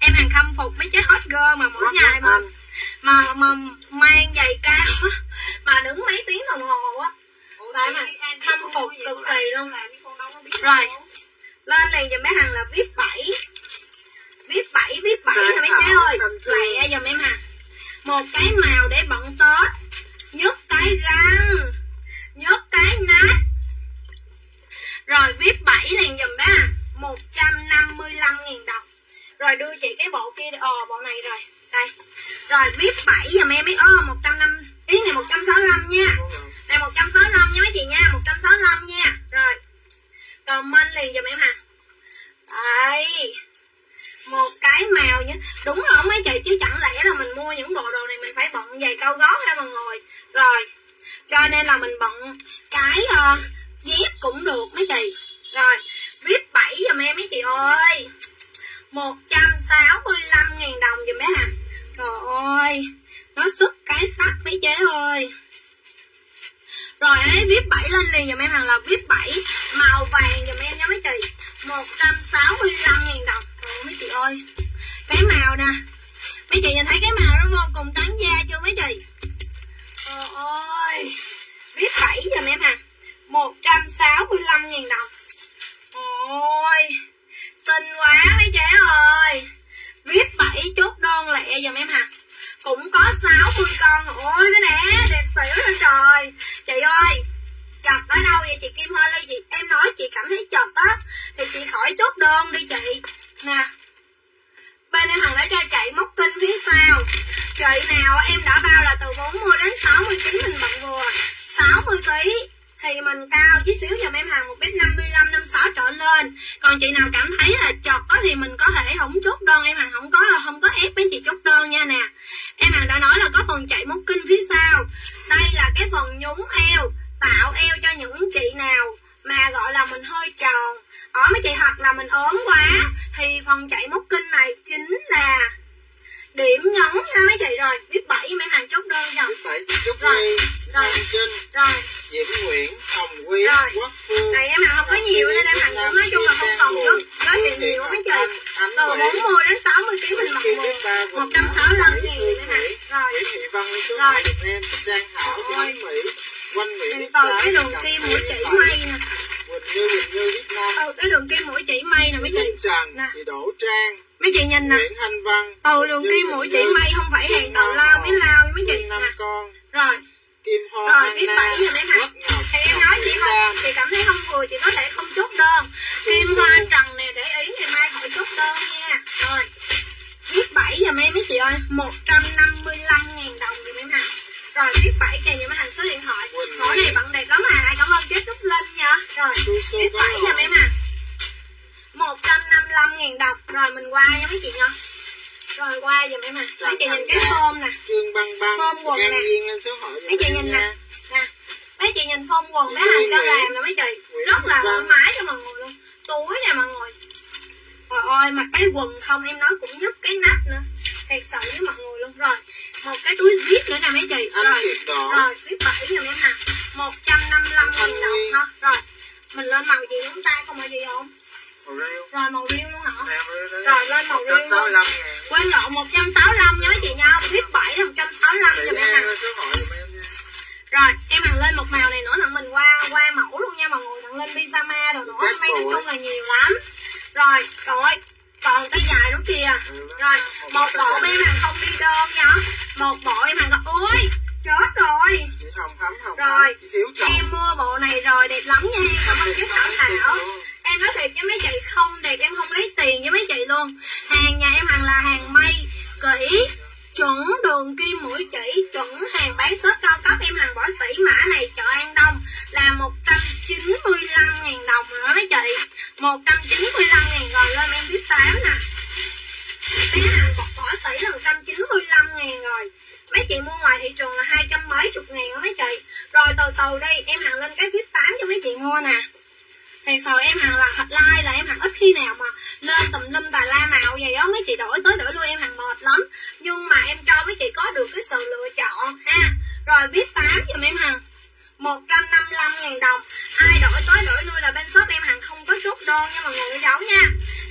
Em hàng khâm phục mấy trái hot girl mà mỗi Quách ngày mà mà mà mang giày cao mà đứng mấy tiếng đồng hồ á. Chị mà, khâm phục cực kỳ luôn. Rồi. lên liền giùm mấy hàng là vip 7 vip 7 vip 7 Trang hả mấy chế ơi. lẹ giùm em hà một cái màu để bận tết cái răng nhốt cái nát. Rồi vip 7 liền giùm bé à 155.000 đồng. Rồi đưa chị cái bộ kia đi. ờ bộ này rồi, đây. Rồi vip 7 giùm em ấy ờ, ơ 150 ý này 165 nha. Này 165 nha mấy chị nha 165 nha. Rồi, Comment liền giùm em à. Đây một cái màu nhé Đúng rồi mấy chị chứ chẳng lẽ là mình mua những bộ đồ này Mình phải bận giày cao gót hay mọi người? Rồi Cho nên là mình bận cái uh, dép cũng được mấy chị. Rồi VIP 7 giùm em mấy chị ơi. 165 ngàn đồng giùm bé hà Trời ơi Nó xuất cái sắc mấy chế ơi. Rồi ấy VIP 7 lên liền giùm em hàng là VIP 7 Màu vàng giùm em nha mấy chị. 165 000 đồng. Mấy chị ơi, Cái màu nè. Mấy chị nhìn thấy cái màu nó vô cùng trắng da chưa mấy chị? Trời ơi viết bảy giùm em mươi 165 000 đồng. Ôi, Xinh quá mấy trẻ ơi. Viết 7 chốt đơn lẹ giùm em hà cũng có 60 con. Ôi cái nè, đẹp xỉu rồi trời. Chị ơi chật ở đâu vậy chị? Kim Hoa Ly, chị em nói chị cảm thấy chật á. Thì chị khỏi chốt đơn đi chị nè bên em hằng đã cho chị móc kinh phía sau. Chị nào em đã bao là từ 40 đến 69 mình bận vừa 60 kg thì mình cao chút xíu giùm em hàng một mét năm mươi lăm, năm sáu trở lên. Còn chị nào cảm thấy là chọt á thì mình có thể không chốt đơn, em hàng không có là không có ép mấy chị chốt đơn nha nè. Em hàng đã nói là có phần chạy móc kinh phía sau. Đây là cái phần nhún eo, tạo eo cho những chị nào mà gọi là mình hơi tròn ở mấy chị hoặc là mình ốm quá. Thì phần chạy móc kinh này chính là điểm nhấn ha mấy chị. Rồi biết bảy mấy hàng chốt đơn Viết Bảy chị Trúc Rồi. Nhi Rồi. Diễm Nguyễn Hồng Quy Rồi. Quốc Phương. Này em hàng không có nhiều nên em hàng cũng nói chung là không cần rất rất tiền nhiều mấy chị. Từ 40 đến 60 kg mình mặc một 165 nghìn em hàng rồi. Rồi. em Trang Thảo Mỹ Quanh Viết từ cái đường kim mũi Viết chỉ may nè Quỳnh Như Quỳnh Như Việt Nam. Ừ cái đường kim mũi chỉ may nè mấy Chị. Trần Nè. chị Đỗ Trang. Mấy chị nhìn nè. Nguyễn Thanh Văn. Từ đường kim mũi chỉ may không phải hàng tàu lao mới lao mấy chị. Năm nè. Con. Rồi. Kim Hoa rồi biết bảy rồi mấy Ngọc thì em nói chị không chị cảm thấy không vừa chị có thể không chốt đơn. Kim hoa trần nè để ý ngày mai khỏi chốt đơn nha. Rồi. Viết bảy giùm em mấy chị ơi. 155 ngàn đồng giùm em hàng rồi viết bảy kèm giùm em hàng số điện thoại. Mỗi này bận đầy có mà cảm ơn rồi bảy rồi. giùm em hàng 155 ngàn đồng rồi mình qua nha mấy chị nha rồi qua giùm em à mấy chị nhìn cái form nè. Trương Băng Băng Form quần nè. mấy chị nhìn nè. Nè mấy chị nhìn phong quần bé hàng cho làm nè mấy chị. Rất là thoải mái cho mọi người luôn. Túi nè mọi người. Trời ơi mặc cái quần không em nói cũng nhức cái nách nữa. Thiệt sự với mọi người luôn. Rồi một cái túi zip nữa nè mấy chị. Rồi Đỏ rồi zip bảy giùm em lăm Anh nghìn đồng ha. Rồi mình lên màu gì chúng ta còn màu gì không? Màu rêu rồi màu riêu luôn hả? Nè. Rồi, lên màu rêu luôn. 165 ngàn. Quên lộn 165 nha mấy chị nha VIP 7 là 165 Chị cho mấy Lan hàng lên số hội giùm em nha. Rồi em hằng lên một màu này nữa thằng mình qua qua mẫu luôn nha mọi người thằng lên pyjama rồi nữa. Các mấy nói chung là nhiều lắm. Rồi rồi còn cái dài nữa kìa. Ừ, Rồi một bộ em hằng không đi đơn nha. Một bộ em hằng có ôi chết rồi. Hồng Thắm Hồng Rồi, em mua bộ này rồi đẹp lắm nha. Em cảm ơn chị Thảo Thảo Em nói thiệt với mấy chị không đẹp em không lấy tiền với mấy chị luôn. Hàng nhà em hàng là hàng may kỹ chuẩn đường kim mũi chỉ chuẩn hàng bán shop cao cấp. Em hàng võ sĩ mã này chợ An Đông là 195 ngàn đồng rồi đó mấy chị. 195 ngàn rồi lên em biết 8 nè. Bé hàng võ sĩ là 195 ngàn rồi mấy chị mua ngoài thị trường là hai trăm mấy chục ngàn đó mấy chị. Rồi từ từ đi, em hàng lên cái VIP 8 cho mấy chị mua nè. Thì sợ em hàng là hạt like, là em hàng ít khi nào mà lên tùm lum tà la màu vậy đó mấy chị đổi tới đổi lui, em hàng mệt lắm. Nhưng mà em cho mấy chị có được cái sự lựa chọn, ha. Rồi vip 8 giùm em hàng 155 ngàn đồng. Ai đổi tới đổi lui là bên shop em hàng không có chốt đơn nha mọi người giấu nha.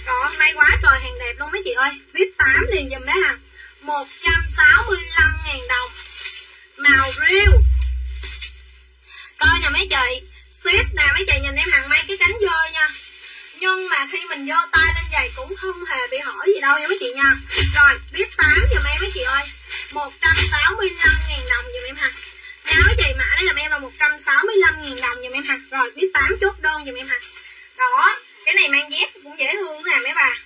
Rồi hôm nay quá trời hàng đẹp luôn mấy chị ơi. Vip 8 liền giùm bé hàng 165 ngàn đồng. Màu riêu coi nè mấy chị. Ship nè, mấy chị nhìn em hàng may cái cánh dơi nha. Nhưng mà khi mình vô tay lên giày cũng không hề bị hỏi gì đâu nha mấy chị nha. Rồi, biết 8 giùm em mấy chị ơi. 165 ngàn đồng giùm em ha Nha mấy chị, mã đây là em là 165 ngàn đồng giùm em ha Rồi, biết 8 chốt đơn giùm em ha Đó, cái này mang dép cũng dễ thương nè, mấy bà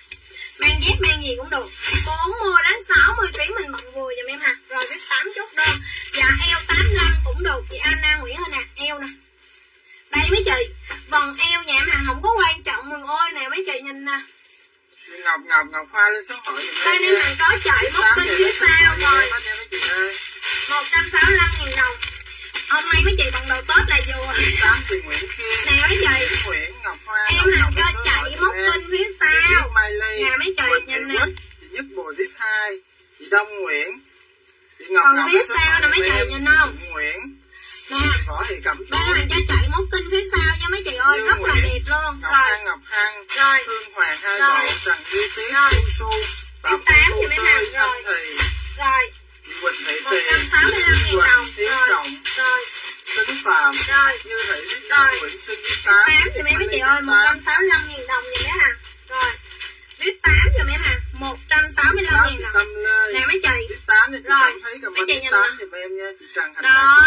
mang dép mang gì cũng được. 40 đến 60 kg mình bận vừa giùm em ha rồi biết 8 chốt đơn. Dạ eo 85 cũng được. Chị Anna Nguyễn ơi nè eo nè. Đây mấy chị vần eo nhà em hàng không có quan trọng mừng ơi nè mấy chị nhìn nè. Ngọc Ngọc Ngọc Hoa lên số giùm đây em hàng có chạy móc bên phía sau rồi. 165 ngàn đồng hôm nay mấy chị bằng đầu Tết là vừa. Tám thì Nguyễn. Nè mấy chị Nguyễn Ngọc Hoa em hàng cho chạy móc bên phía sau. Nè mấy chị nhìn nè. Chị Nhất Bùi Tiếp Hai chị Đông Nguyễn chị Ngọc còn phía sau nè mấy chị nhìn không? Nguyễn nè. Tú. hàng cho chạy móc kinh phía sau nha mấy chị ơi rất là đẹp luôn. Ngọc rồi. Hăng Ngọc Hăng rồi. Thương Hoàng Hai Rồi. Bộ Trần Duy Tiến. Su Su Tám giùm em hàng. Rồi. Thì rồi Quỳnh Thị một Tiền trăm sáu mươi lăm ngàn đồng Tiến rồi Trọng rồi Tính Phạm rồi Như Thị Viết Rồi. Nguyễn Sinh Viết Tám tám giùm em mấy chị ơi một trăm sáu mươi lăm ngàn đồng giùm em hàng rồi viết tám giùm em ngàn chị đồng Tâm Lê nè mấy chị Viết Tám nha chị Rồi. Trần thấy cầm Mấy chị nhìn nè. giùm em nha chị Trần Hành đó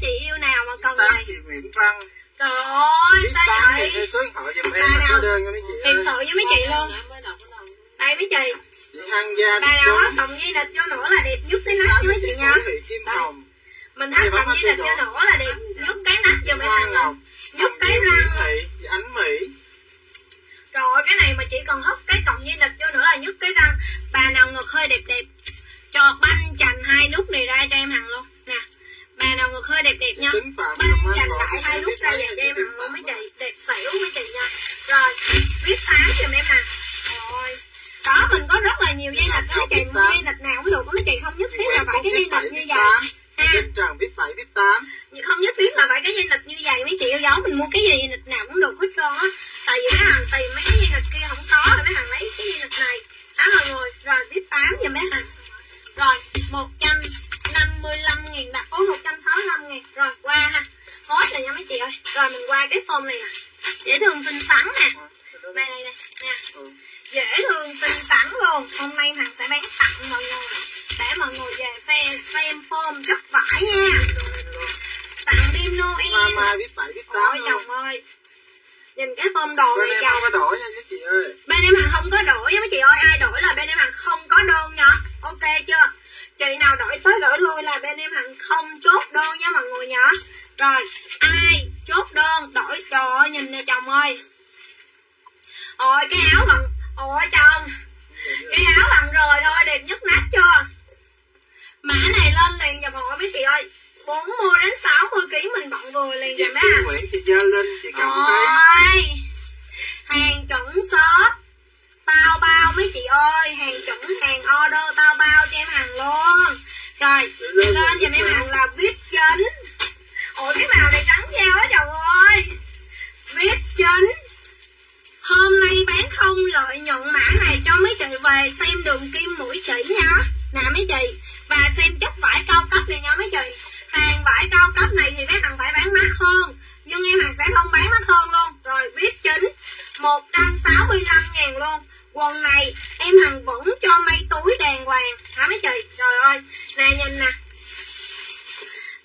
chị yêu nào mà cần vậy chị Nguyễn Văn trời ơi sao vậy thì số điện thoại giùm em đơn nha mấy chị thiệt sự với mấy chị luôn đây mấy chị Hằng Gia bà nào hết đồng dây nịch vô nữa là đẹp nhất cái nách cho mấy chị nha. mình hết đồng dây nịch vô nữa là đẹp nhất cái nách giùm em Hoa hàng Ngọc nhất cái răng. Ánh Mỹ Rồi cái này mà chỉ cần hất cái cọng dây lịch vô nữa là nhức cái răng. Bà nào ngực hơi đẹp đẹp Cho banh chành hai nút này ra cho em hàng luôn. Nè Bà nào ngực hơi đẹp đẹp nha. Banh chành lại hai nút ra vậy cho em hàng luôn mấy chị Đẹp xỉu mấy chị nha. Rồi viết tám giùm em hàng Rồi đó mình có rất là nhiều dây lịch đó mua dây lịch nào cũng được mấy chị không nhất thiết là phải cái dây lịch như vậy. Ha. Bên Trần viết 7 viết 8 không nhất thiết là phải cái dây lịch như vậy mấy chị yêu dấu mình mua cái dây lịch nào cũng được hết trơn á. Tại vì mấy hàng tìm mấy cái dây lịch kia không có rồi mấy hàng lấy cái dây lịch này. Đó mọi người rồi viết tám cho mấy hàng rồi một trăm năm mươi lăm nghìn đặt ố một trăm sáu mươi lăm nghìn. Rồi qua ha. Hết rồi nha mấy chị ơi. Rồi mình qua cái form này nè. Dễ thương xinh xắn nè. Này này này nè. Ừ. dễ thương xinh xắn luôn. Hôm nay hàng sẽ bán tặng mọi người. Để mọi người về phe xem form chất vải nha. Tặng đêm Noel Mai viết 7 viết 8 ôi chồng ơi. Nhìn cái form đồ Bên này chồng không có đổi nha mấy chị ơi. Bên em hàng không có đổi nha mấy chị ơi. Ai đổi là bên em hàng không có đơn nha. Ok chưa? Chị nào đổi tới đổi lui là bên em hàng không chốt đơn nha mọi người nhá. Rồi ai chốt đơn đổi? Trời ơi nhìn nè chồng ơi. Ôi cái áo bằng ôi chồng? Cái áo bằng rồi thôi đẹp nhất nát chưa? Mã này lên liền giùm họ mấy chị ơi. 40 đến 60 kg mình bận vừa liền Chị giùm á Kim Nguyễn chị Gia Linh chị Thấy Ôi, hàng chuẩn shop. Tao bao mấy chị ơi Hàng chuẩn hàng order tao bao cho em hàng luôn. Rồi lên giùm em hàng là viết chính. Ôi cái màu này trắng giao á chồng ơi. Viết chính Hôm nay bán không lợi nhuận mã này cho mấy chị về xem đường kim mũi chỉ nha. Nè mấy chị Và xem chất vải cao cấp này nha mấy chị Hàng vải cao cấp này thì mấy thằng phải bán mắc hơn, Nhưng em hàng sẽ không bán mắc hơn luôn. Rồi viết chính 165 ngàn luôn. Quần này, em Hằng vẫn cho mấy túi đàng hoàng. Hả mấy chị Trời ơi, Nè nhìn nè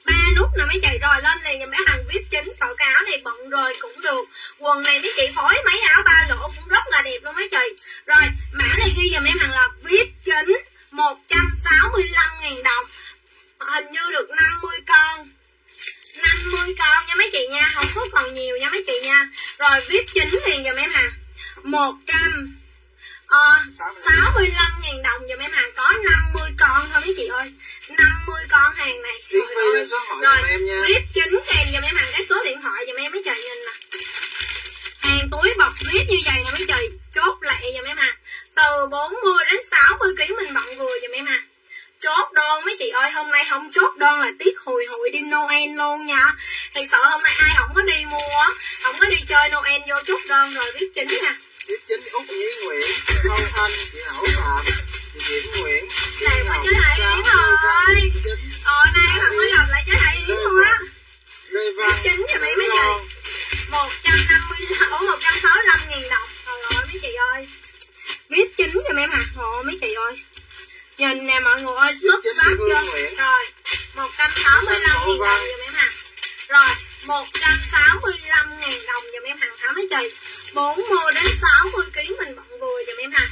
ba nút là mấy chị rồi lên liền giùm cái hàng vip chính còn cái áo này bận rồi cũng được. Quần này mấy chị phối, mấy áo ba lỗ cũng rất là đẹp luôn mấy chị. Rồi, mã này ghi giùm em hàng là vip chính 165.000 đồng. Hình như được 50 con. 50 con nha mấy chị nha, không có còn nhiều nha mấy chị nha. Rồi, vip chính liền giùm em một trăm Ờ, 65 ngàn đồng giùm em hàng có 50 con thôi mấy chị ơi. 50 con hàng này Trời ơi. lên số hỏi Rồi em nha. chính kèm giùm em hàng cái số điện thoại giùm em mấy chị nhìn nè. Hàng túi bọc clip như vậy nè mấy chị Chốt lại giùm em hàng. Từ 40 đến 60 kg mình bận vừa giùm em hàng. Chốt đơn mấy chị ơi Hôm nay không chốt đơn là tiết hồi hội đi Noel luôn nha. Thì sợ hôm nay ai không có đi mua Không có đi chơi Noel vô chốt đơn rồi viết chính nha Viết chính Úc Nhí Nguyễn, Âu Thanh, chị Hảo Phạm, chị Diễm Nguyễn, chị Này Ngọc, chứ Hải Sáu, Yến rồi. Ờ nay em mới gặp lại trái Hải Yến luôn á. Lê Văn, chính cho mấy mấy chị 150 Ủa 165 ngàn đồng. Trời ơi mấy chị ơi. Viết chính cho em hả Ồ mấy chị ơi. Nhìn nè mọi người ơi xuất Hương chưa. Rồi 165 ngàn Hồ Văn. đồng giùm em hả Rồi 165 ngàn đồng giùm em hàng hả mấy chị 40 đến 60 kg mình bận vừa giùm em hả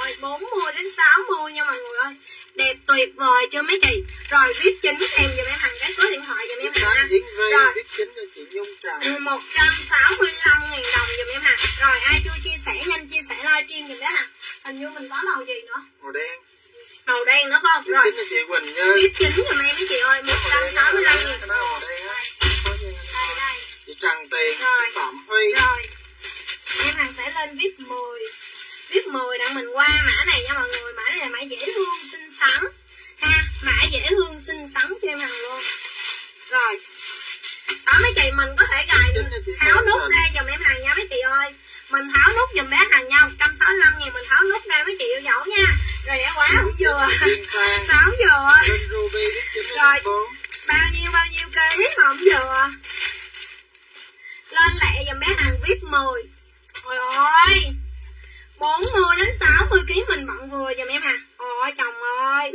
Ôi 40 đến 60 nha mọi người ơi. Đẹp tuyệt vời chưa mấy chị Rồi viết chính em giùm em hàng cái số điện thoại giùm em hàng ha Rồi. viết chính cho chị Nhung Trà. Ừ, 165 ngàn đồng giùm em hả Rồi ai chưa chia sẻ nhanh chia sẻ livestream giùm đó hả Hình như mình có màu gì nữa. Màu đen. Màu đen nữa không? Rồi chính cho chị Quỳnh Như. viết chính giùm em mấy chị ơi Màu đen, 165 cái ngàn đó màu đen á. Trần Tiền, Rồi. Phạm Huy. Rồi. Em hàng sẽ lên viết 10 Viết 10 đặng mình qua mã này nha mọi người. Mã này là mã dễ thương xinh xắn. Ha Mã dễ thương xinh xắn cho em hàng luôn. Rồi. Đó mấy chị mình có thể gài Tháo nút ra dùm em hàng nha mấy chị ơi. Mình tháo nút dùm bé hàng nha 165 ngàn mình tháo nút ra mấy chị yêu dấu nha. Rồi rẻ quá không vừa? Sáu vừa Rồi. bao nhiêu bao nhiêu ký mà không vừa lên lẹ dùm bé hàng vip 10 Trời ơi. 40 đến 60 kg mình bận vừa dùm em hà Ôi chồng ơi.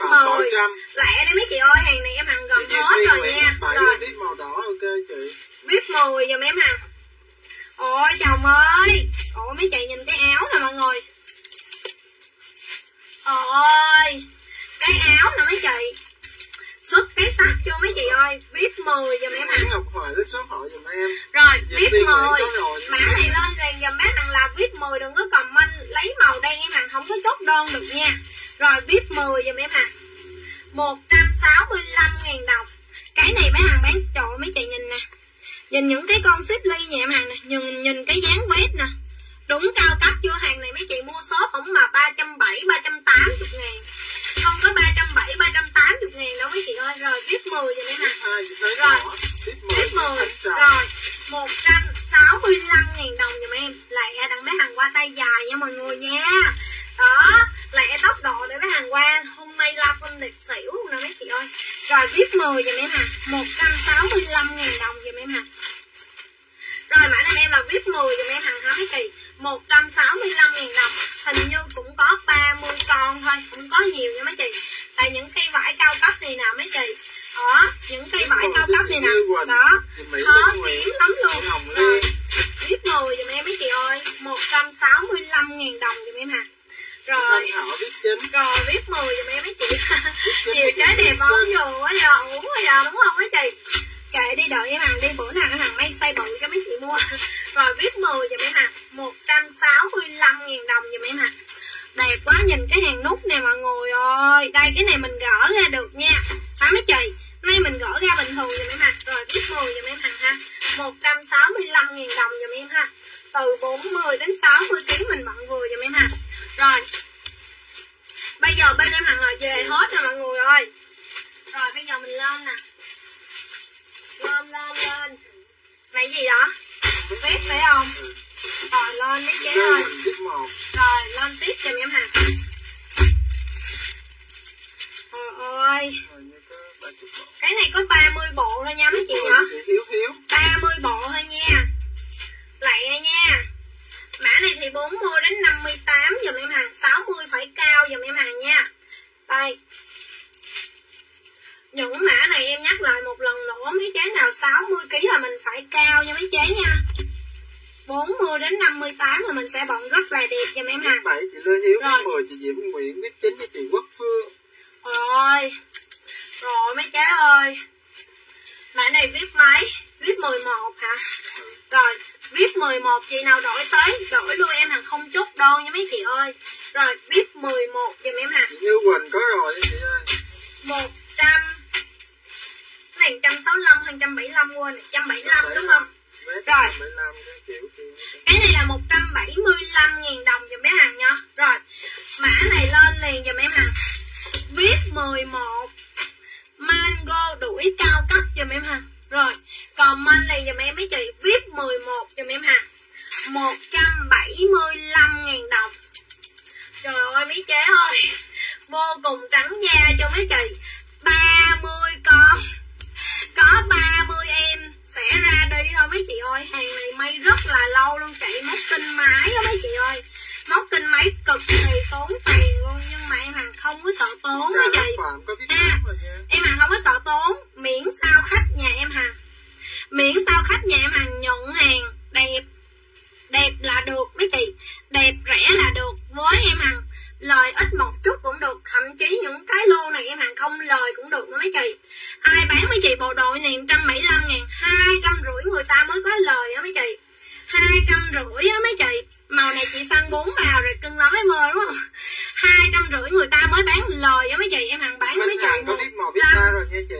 Bảo Trâm. Lẹ đi mấy chị ơi hàng này em hàng gần Chị hết rồi nha. Rồi. viết màu đỏ, ok chị. vip 10 dùm em hà Ôi chồng ơi. Ôi mấy chị nhìn cái áo nè mọi người. Ôi Cái áo nè mấy chị Xuất cái sắc cho mấy chị ơi Vip 10 dùm em số hỏi giùm em. Rồi, viên 10 Nguyễn có rồi. Mã này lên liền dùm bác thằng là viết 10 Đừng có comment lấy màu đen em hàng Không có chốt đơn được nha. Rồi viết 10 dùm em hàng 165 ngàn đồng. Cái này mấy hàng bán trội mấy chị nhìn nè. Nhìn những cái con xếp ly nhà em hàng nè. Nhìn, nhìn cái dáng vết nè. Đúng cao cấp chưa hàng này mấy chị mua shop không mà 370 380 ngàn Không có 370 380 ngàn đâu mấy chị ơi. Rồi viết 10 dùm em hàng Hai chị thấy Rồi. rõ. Viết mười, Viết 10 Thanh Trà. Rồi 165 ngàn đồng giùm em. Lẹ tặng bé hàng qua tay dài nha mọi người nha. Đó Lẹ tốc độ để bé hàng qua. Hôm nay la phân liệt xỉu luôn nè mấy chị ơi. Rồi viết 10 giùm em hà 165 ngàn đồng giùm em hà rồi mã này em là viết 10 giùm em hàng mấy chị 165 ngàn đồng. Hình như cũng có 30 con thôi Cũng có nhiều nha mấy chị. Tại những cây vải cao cấp này nè mấy chị. Đó Những cây vải cao cấp này nè. Đó Khó kiếm lắm luôn Rồi viết 10 giùm em mấy chị ơi. 165 ngàn đồng giùm em hà Rồi rồi viết 10 giùm em mấy chị. Nhiều trái đẹp bóng dù quá giờ uống quá giờ đúng không mấy chị Kệ đi, đợi em hàng đi, bữa nào cái hàng may size bự cho mấy chị mua. Rồi vip 10 giùm em hàng 165 ngàn đồng giùm em hàng Đẹp quá, nhìn cái hàng nút nè mọi người ơi. Đây, cái này mình gỡ ra được nha. Hả mấy chị? Nay mình gỡ ra bình thường giùm em hàng Rồi vip 10 giùm em hàng ha 165 ngàn đồng giùm em ha Từ 40 đến 60 kg mình bận vừa giùm em ha Rồi. Bây giờ bên em hàng là về hết rồi mọi người ơi. Rồi, bây giờ mình lên nè. Lên lên lên Này gì đó? Viết phải không? Rồi lên mấy chế Lê ơi Quỳnh viết một. Rồi lên tiếp giùm em hàng Trời ơi. Ba. Cái này có 30 bộ thôi nha mấy chị Hiếu Hiếu. 30 bộ thôi nha. Lẹ nha. Mã này thì 40 đến 58 dùm em hàng 60 phải cao dùm em hàng nha. Đây Những mã này em nhắc lại một lần nữa Mấy chế nào 60kg là mình phải cao nha mấy chế nha 40 đến 58 là mình sẽ bận rất là đẹp dùm em hàng bảy chị Lê Hiếu. Rồi. Viết mười chị Diễm Nguyễn. Chính cho chị Quốc Phương. Rồi Rồi mấy chế ơi Mã này viết máy Viết 11 hả Rồi VIP 11 chị nào đổi tới đổi luôn em hàng không chốt đơn nha mấy chị ơi rồi VIP 11 giùm em hàng Như Quỳnh có rồi chị ơi 100 này 165 hay 175 quên 175 đúng không? Vé Rồi. 75 cái kiểu kia. Cái này là 175 ngàn đồng giùm bé hàng nha rồi. Mã này lên liền giùm em hàng VIP 11 Mango đuổi cao cấp giùm em hàng rồi. Comment liền giùm em mấy chị VIP 11 giùm em hàng 175 ngàn đồng. Trời ơi mấy chế ơi. Vô cùng trắng da cho mấy chị. 30 con Có 30 em. Sẽ ra đi thôi mấy chị ơi. Hàng này may rất là lâu luôn. Chị Móc kinh máy đó mấy chị ơi. Móc kinh máy cực kỳ tốn tiền luôn. Nhưng mà em hàng không có sợ tốn mấy Ca chị. À. Em hàng không có sợ tốn. Miễn sao khách nhà em hàng Miễn sao khách nhà em hàng nhận hàng đẹp. Đẹp là được mấy chị. Đẹp rẻ là được. Với em hàng lời ít một chút cũng được Thậm chí những cái lô này em hàng không lời cũng được nữa mấy chị. Ai bán mấy chị bộ đồ này 175 ngàn 250 người ta mới có lời đó mấy chị. 250 á mấy chị. Màu này chị săn 4 màu rồi cưng lắm em ơi đúng không? 250 người ta mới bán lời á mấy chị Em hàng bán mấy chị. có biết một biết lăm, ba rồi nha chị.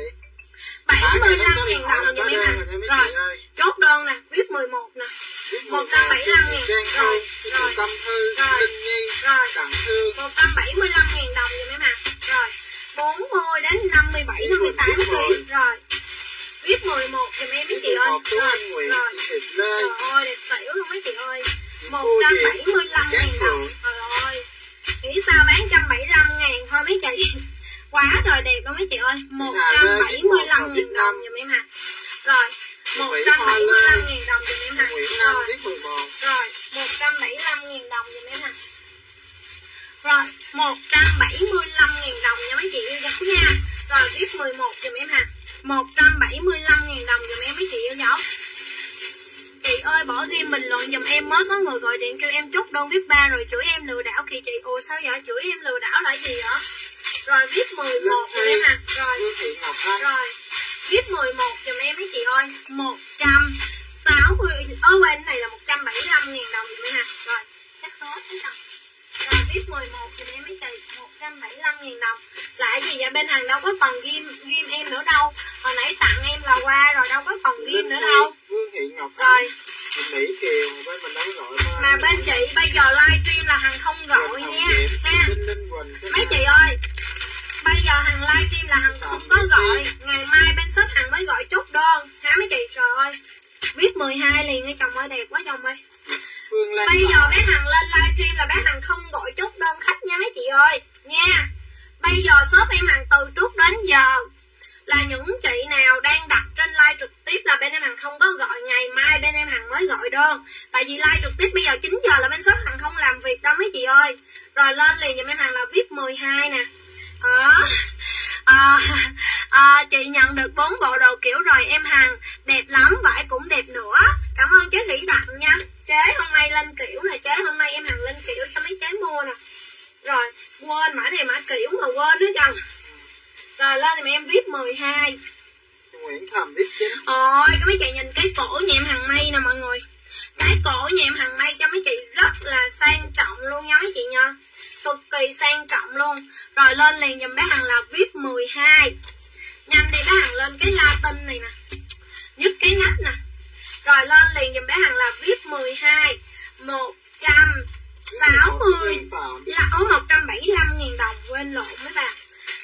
75 ngàn đồng mấy đơn hàng. rồi chốt đơn nè VIP 11 nè. Biết 175 ngàn. Trang Rồi, Thư rồi. Tâm Thư Rồi. Linh Nhi Rồi. Đặng Thư. 175 ngàn đồng cho mấy hàng Rồi 40 đến 57 58 kg Rồi VIP 11 giùm em mấy chị ơi. Rồi rồi. Trời ơi đẹp xỉu luôn mấy chị ơi. Cô Diệp 175 ngàn đồng. Trời ơi. Nghĩ sao bán 175 ngàn thôi mấy chị. Quá trời đẹp luôn mấy chị ơi. 175 ngàn đồng giùm em ha Rồi 175 ngàn đồng giùm em Nam Rồi. biết 11 rồi 175 ngàn đồng giùm em ha Rồi 175 ngàn đồng nha mấy chị yêu dấu nha. Rồi VIP 11 giùm em ha. 175 ngàn đồng giùm em mấy chị yêu dấu. Chị ơi bỏ ghi bình luận giùm em mới có người gọi điện kêu em chốt đơn VIP 3 rồi chửi em lừa đảo. Kìa chị Ồ sao vậy? Chửi em lừa đảo là gì vậy? Rồi VIP 11 giùm em ha. Rồi. Rồi VIP 11 giùm em mấy chị ơi. 160 Ơ quên này là 175 ngàn đồng giùm em ha Rồi chắc hết thấy không Rồi VIP 11 giùm em mấy chị. 175 ngàn đồng. Lại gì vậy? Bên hàng đâu có phần ghim ghim em nữa đâu. Hồi nãy tặng em là qua rồi đâu có phần ghim nữa đâu. Vương Thị Ngọc Rồi. Chị Mỹ Kiều bên mình đâu gọi mà mà bên chị bây giờ livestream là hàng không gọi nha. Ha. mấy chị ơi bây giờ hàng livestream là hàng không có gọi. Ngày mai bên shop hàng mới gọi chốt đơn. Hả mấy chị trời ơi viết 12 liền ơi chồng ơi đẹp quá chồng ơi. Phương Lan bây giờ bé hàng lên livestream là bé hàng không gọi chốt đơn khách nha mấy chị ơi. Nha. Bây giờ shop em hàng từ trước đến giờ là những chị nào đang đặt trên live trực tiếp là bên em hàng không có gọi. Ngày mai bên em hàng mới gọi đơn. Tại vì live trực tiếp bây giờ 9 giờ là bên shop hàng không làm việc đâu mấy chị ơi. Rồi lên liền giùm em hàng là vip 12 nè đó à, à, chị nhận được bốn bộ đồ kiểu rồi em hàng đẹp lắm vải cũng đẹp nữa. Cảm ơn chế thủy đặng nha. Chế hôm nay lên kiểu nè chế hôm nay em hàng lên kiểu cho mấy trái mua nè? Rồi quên mã này mã kiểu mà quên nữa chồng rồi lên thì em viết 12 Nguyễn Thầm biết chính. Ôi, cái mấy chị nhìn cái cổ nhà em hàng mây nè mọi người. Cái cổ nhà em hàng mây cho mấy chị rất là sang trọng luôn nha mấy chị nha Cực kỳ sang trọng luôn. Rồi lên liền dùm bé hằng là VIP 12 Nhanh đi bé hằng lên cái Latin này nè. Nhất cái nách nè. Rồi lên liền dùm bé hằng là VIP 12 160 Phạm là ố 175 000 đồng, quên lộn mấy bà.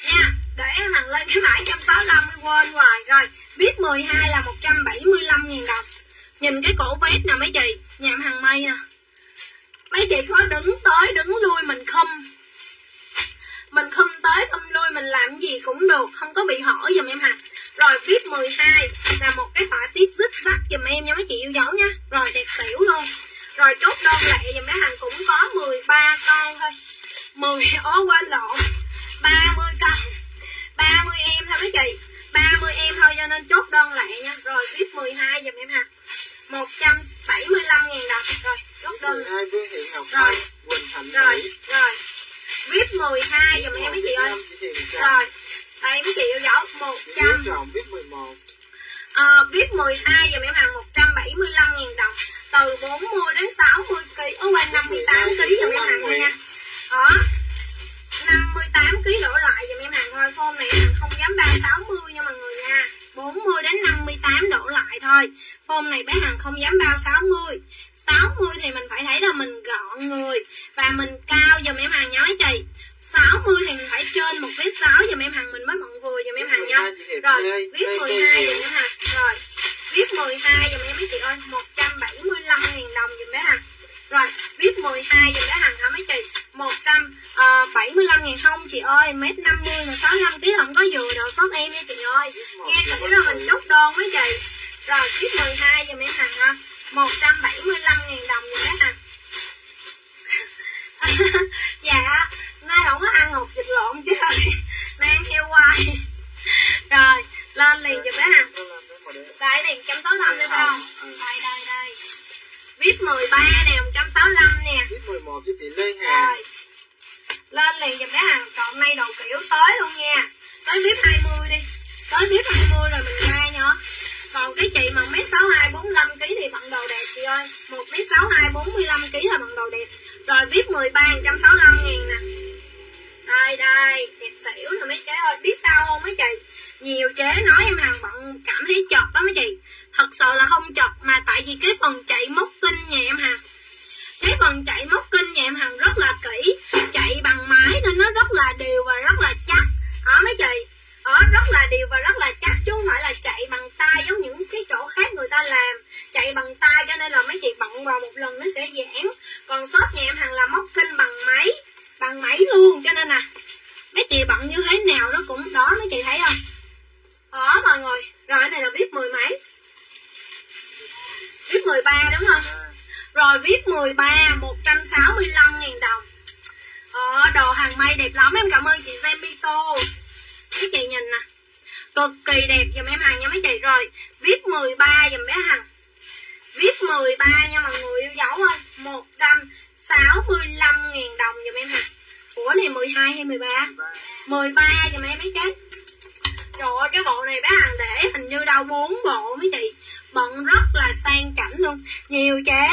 Nha, để em hằng lên cái mãi 165 quên hoài rồi. Vip 12 là 175 000 đồng. Nhìn cái cổ vest nè mấy chị. Nhà em hằng mây nè mấy chị có đứng tới, đứng lui mình không. Mình không tới, không lui, mình làm gì cũng được, không có bị hỏi giùm em hả rồi vip 12 là một cái họa tiết dích dắt giùm em nha, mấy chị yêu dấu nha. Rồi đẹp xỉu luôn. Rồi chốt đơn lệ giùm bé hàng cũng có 13 con thôi. 10 ó quên lộn. 30 con. 30 em thôi mấy chị. 30 em thôi cho nên chốt đơn lệ nha. Rồi vip 12 giùm em ha 175 ngàn đồng. Rồi chốt đơn. 12 Vương Thị Ngọc Rồi. Quỳnh Thành rồi Mỹ. rồi. Viết 12 giùm em mấy chị ơi. rồi đây mấy chị yêu dấu Chị 100 Hiếu Trọng biết 11 Ờ, viết 12 dùm em hàng 175 ngàn đồng. Từ 40 đến 60 kg ở quanh 58 kg giùm em hàng thôi nha. Đó. 58 kg đổ lại giùm em hàng thôi. Form này hàng không dám bao 60 nha mọi người nha 40 đến 58 đổ lại thôi. Form này bé Hằng không dám bao 60 60 thì mình phải thấy là mình gọn người Và mình cao. Dùm em Hằng mấy chị 60 thì mình phải trên một mét 6 dùm em Hằng mình mới bận vừa dùm em Hằng nha Rồi viết 12 dùm em Hằng Rồi viết 12 dùm em mấy chị ơi 175 ngàn đồng dùm bé Hằng rồi, viết 12 dùm bé Hằng hả mấy chị 175 ngàn không chị ơi. Mét 50 mà 65 kg không có vừa đầu sót em nha chị ơi. Nghe kỹ rồi mình chốt đơn mấy chị Rồi, viết 12 dùm em Hằng ha 175 ngàn đồng dùm bé Hằng Dạ, nay không có ăn hột vịt lộn chứ. Ơi ăn heo quay. Rồi, lên liền dùm bé Hằng Đây liền 165 đây phải không? Đây, đây, đây VIP 13 nè 165 nè. VIP 11 cho chị Lê Hà Rồi. Lên liền giùm bé hàng Còn nay đồ kiểu tới luôn nha. Tới VIP 20 đi. Tới VIP 20 rồi mình ra nha còn cái chị mà mét sáu hai bốn kg thì bận đồ đẹp chị ơi. Một mét sáu hai bốn mươi lăm kg là bận đồ đẹp. Rồi vip 13 165 ngàn nè. Đây đây đẹp xỉu nè mấy chế ơi. Biết sao không mấy chị? Nhiều chế nói em hàng bận cảm thấy chật đó mấy chị thật sự là không chật mà tại vì cái phần chạy móc kinh nhà em hằng. Cái phần chạy móc kinh nhà em hằng rất là kỹ, chạy bằng máy nên nó rất là đều và rất là chắc. Hả mấy chị? Ở rất là đều và rất là chắc, chứ không phải là chạy bằng tay giống những cái chỗ khác người ta làm. Chạy bằng tay cho nên là mấy chị bận vào một lần nó sẽ giãn. Còn shop nhà em hằng là móc kinh bằng máy bằng máy luôn, cho nên là mấy chị bận như thế nào nó cũng đó, mấy chị thấy không? Đó mọi người? Rồi, cái này là viết mười mấy. Vip 13 đúng không? Rồi vip 13 165 000 đồng. Ờ, đồ hàng may đẹp lắm em cảm ơn chị Zembito mấy chị nhìn nè. Cực kỳ đẹp dùm em hàng nha mấy chị. Rồi vip 13 dùm bé hằng. Vip 13 nha mọi người yêu dấu ơi. 165 000 đồng dùm em hằng. Ủa này 12 hay 13 13 dùm em mấy chết Trời ơi cái bộ này bé Hằng để hình như đâu 4 bộ mấy chị. Bận rất là sang chảnh luôn. Nhiều chế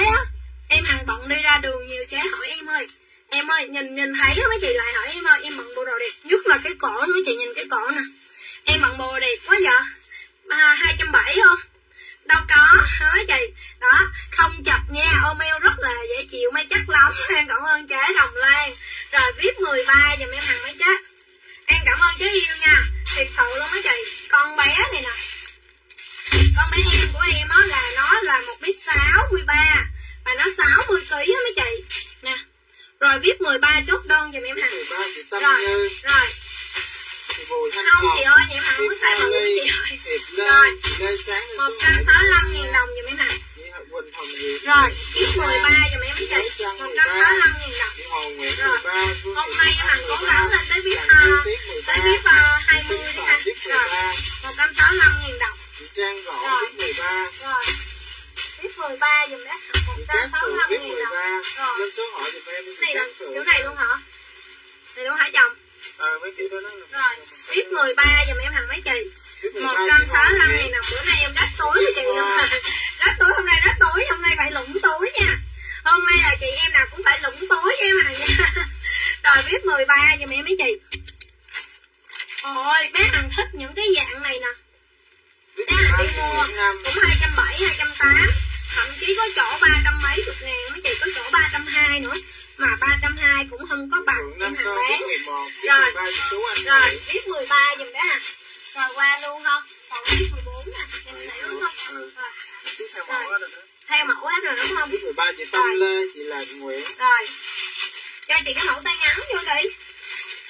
Em Hằng bận đi ra đường nhiều chế hỏi em ơi. Em ơi, nhìn nhìn thấy mấy chị lại hỏi em ơi, Em bận bộ đồ đẹp nhất là cái cổ mấy chị nhìn cái cổ nè. Em bận bộ đẹp quá vậy? Trăm 270 không? Đâu có, hả chị? Đó, không chập nha ôm eo rất là dễ chịu, mấy chắc lắm. Em cảm ơn chế đồng lan rồi, viết 13 giùm em hàng mấy chắc em cảm ơn chế yêu nha. Thiệt sự luôn mấy chị. Con bé này nè con bé em của em á là nó là một biết sáu mươi ba. Và nó 60 kg á mấy chị. Nè. Rồi viết 13 chốt đơn giùm em hàng rồi rồi. Không chị ơi mà không có sai bự chị ơi rồi. một trăm sáu mươi lăm nghìn đồng giùm em hàng rồi viết 13 giùm em mấy chị. Một trăm sáu mươi lăm nghìn đồng. Rồi. hôm nay em hàng cố gắng lên tới viết uh, tới viết uh, 20 đi ha rồi. một trăm sáu đồng Trang rõ viết 13 rồi. Viết 13 dùm đó 165 viết nghìn 13 đồng. Lên số hỏi giùm em này là chỗ này luôn hả? Này luôn hả chồng? Ờ mấy kiểu đó nó rồi. viết 13 dùm em hàng mấy chị? 165 nghìn đồng. Bữa nay em đắt tối với chị. Luôn đắt tối hôm nay đắt tối hôm nay phải lũng tối nha. Hôm nay là chị em nào cũng phải lũng tối với em hàng nha rồi viết 13 dùm em mấy chị. Ôi bé hằng thích những cái dạng này nè bé hằng đi mua. Cũng hai trăm bảy hai trăm tám. Thậm chí có chỗ ba trăm mấy chục ngàn mấy chị có chỗ ba trăm hai nữa. Mà ba trăm hai cũng không có bằng em hàng bán rồi rồi viết 13 dùm bé hả rồi qua luôn không? Còn viết 14 nè em thấy đúng không? Rồi. Theo mẫu hết rồi đúng không? Viết 13 chị Tâm Lê chị Lạc Nguyễn. Rồi. Cho chị cái mẫu tay ngắn vô đi.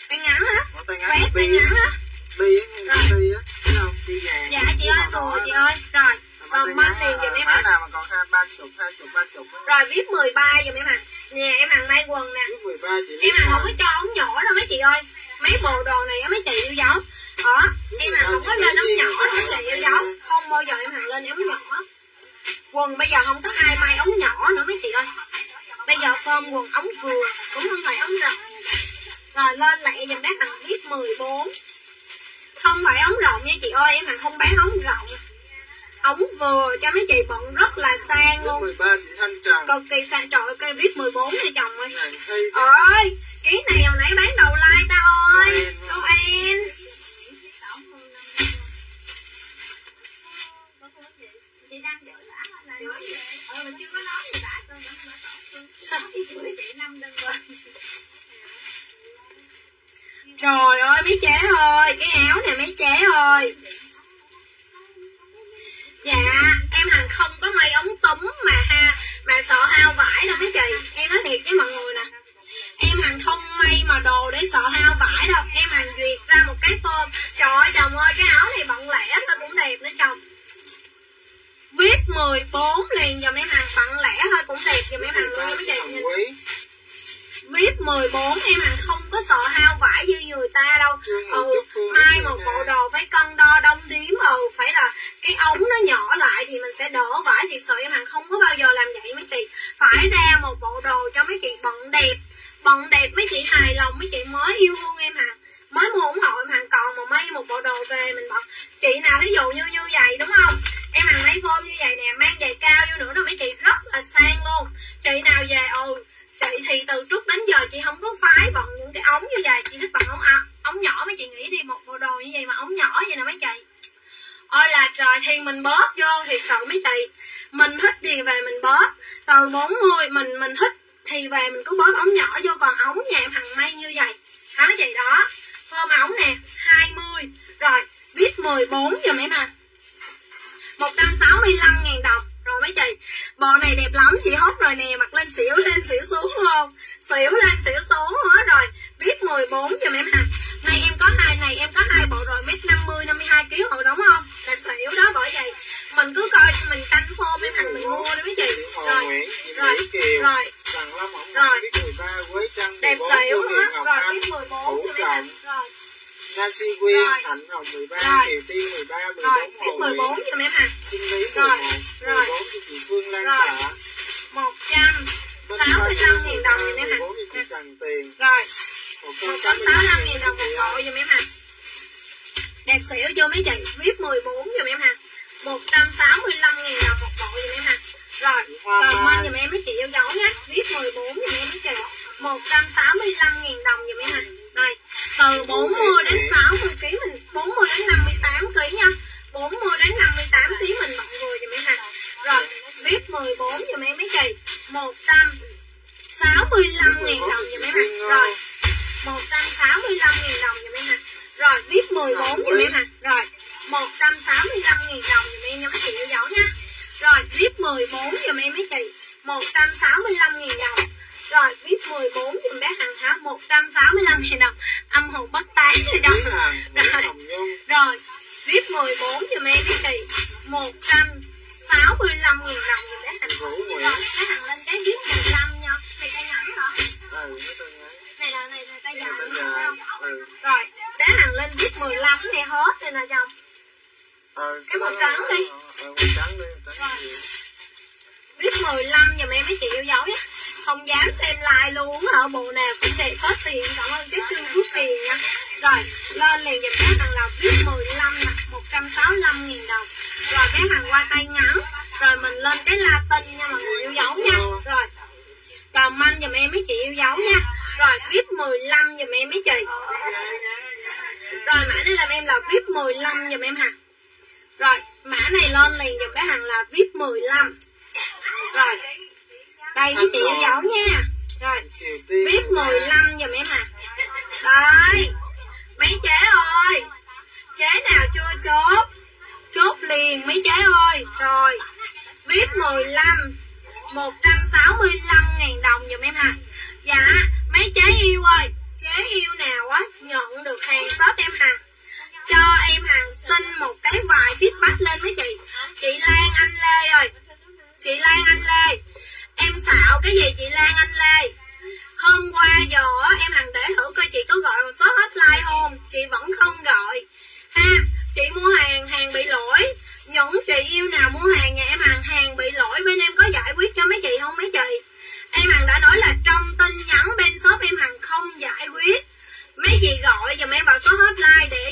Tay ngắn hả? Mẫu tay ngắn quét tay ngắn há Bi á nghe dạ chị ơi mùa chị ơi. Rồi còn bên liền giùm em hả nào mà còn hai ba chục hai chục ba chục rồi viết 13 giùm em hả nhà em hàng may quần nè. Viết 13 chị em hàng không có cho ống nhỏ đâu mấy chị ơi. Mấy bộ đồ này á mấy chị yêu dấu. Đó em hàng không có lên ống nhỏ đâu mấy chị yêu dấu. Không bao giờ em hàng lên ống nhỏ. Quần bây giờ không có ai may ống nhỏ nữa mấy chị ơi. Bây giờ phơm quần ống vừa cũng không phải ống rộng. Rồi lên lại dùm bác hàng viết 14 không phải ống rộng nha chị ơi em hàng không bán ống rộng. Ống vừa cho mấy chị bận rất là sang luôn. 13 cực kỳ sang trời ơi cây vip 14 nha chồng ơi. Ơi ký này hồi nãy bán đầu like ta ơi. Cô em chị đang chửi bả là nói về ờ mình chưa có nói gì bả tôi nó nó tổn thương chị năm đơn rồi Trời ơi, mấy chế ơi, Cái áo này mấy chế ơi. Dạ em hàng không có may ống túm mà ha, Mà sợ hao vải đâu mấy chị. Em nói thiệt với mọi người nè. Em hàng không may mà đồ để sợ hao vải đâu. Em hàng duyệt ra một cái form. Trời ơi, chồng ơi, cái áo này bận lẻ thôi cũng đẹp nữa chồng. Viết 14 liền dùm em hàng bận lẻ thôi, cũng đẹp dùm em hàng luôn mấy chị. Nhìn vip 14 em à không có sợ hao vải như người ta đâu. Ừ, mai một bộ đồ phải cân đo đông điếm ừ phải là cái ống nó nhỏ lại thì mình sẽ đỡ vải thiệt sự em hàng không có bao giờ làm vậy mấy chị. Phải ra một bộ đồ cho mấy chị bận đẹp bận đẹp mấy chị hài lòng mấy chị mới yêu thương em hàng mới mua ủng hộ em hàng còn mà may một bộ đồ về mình bận. Chị nào ví dụ như giùm em vào số hotline để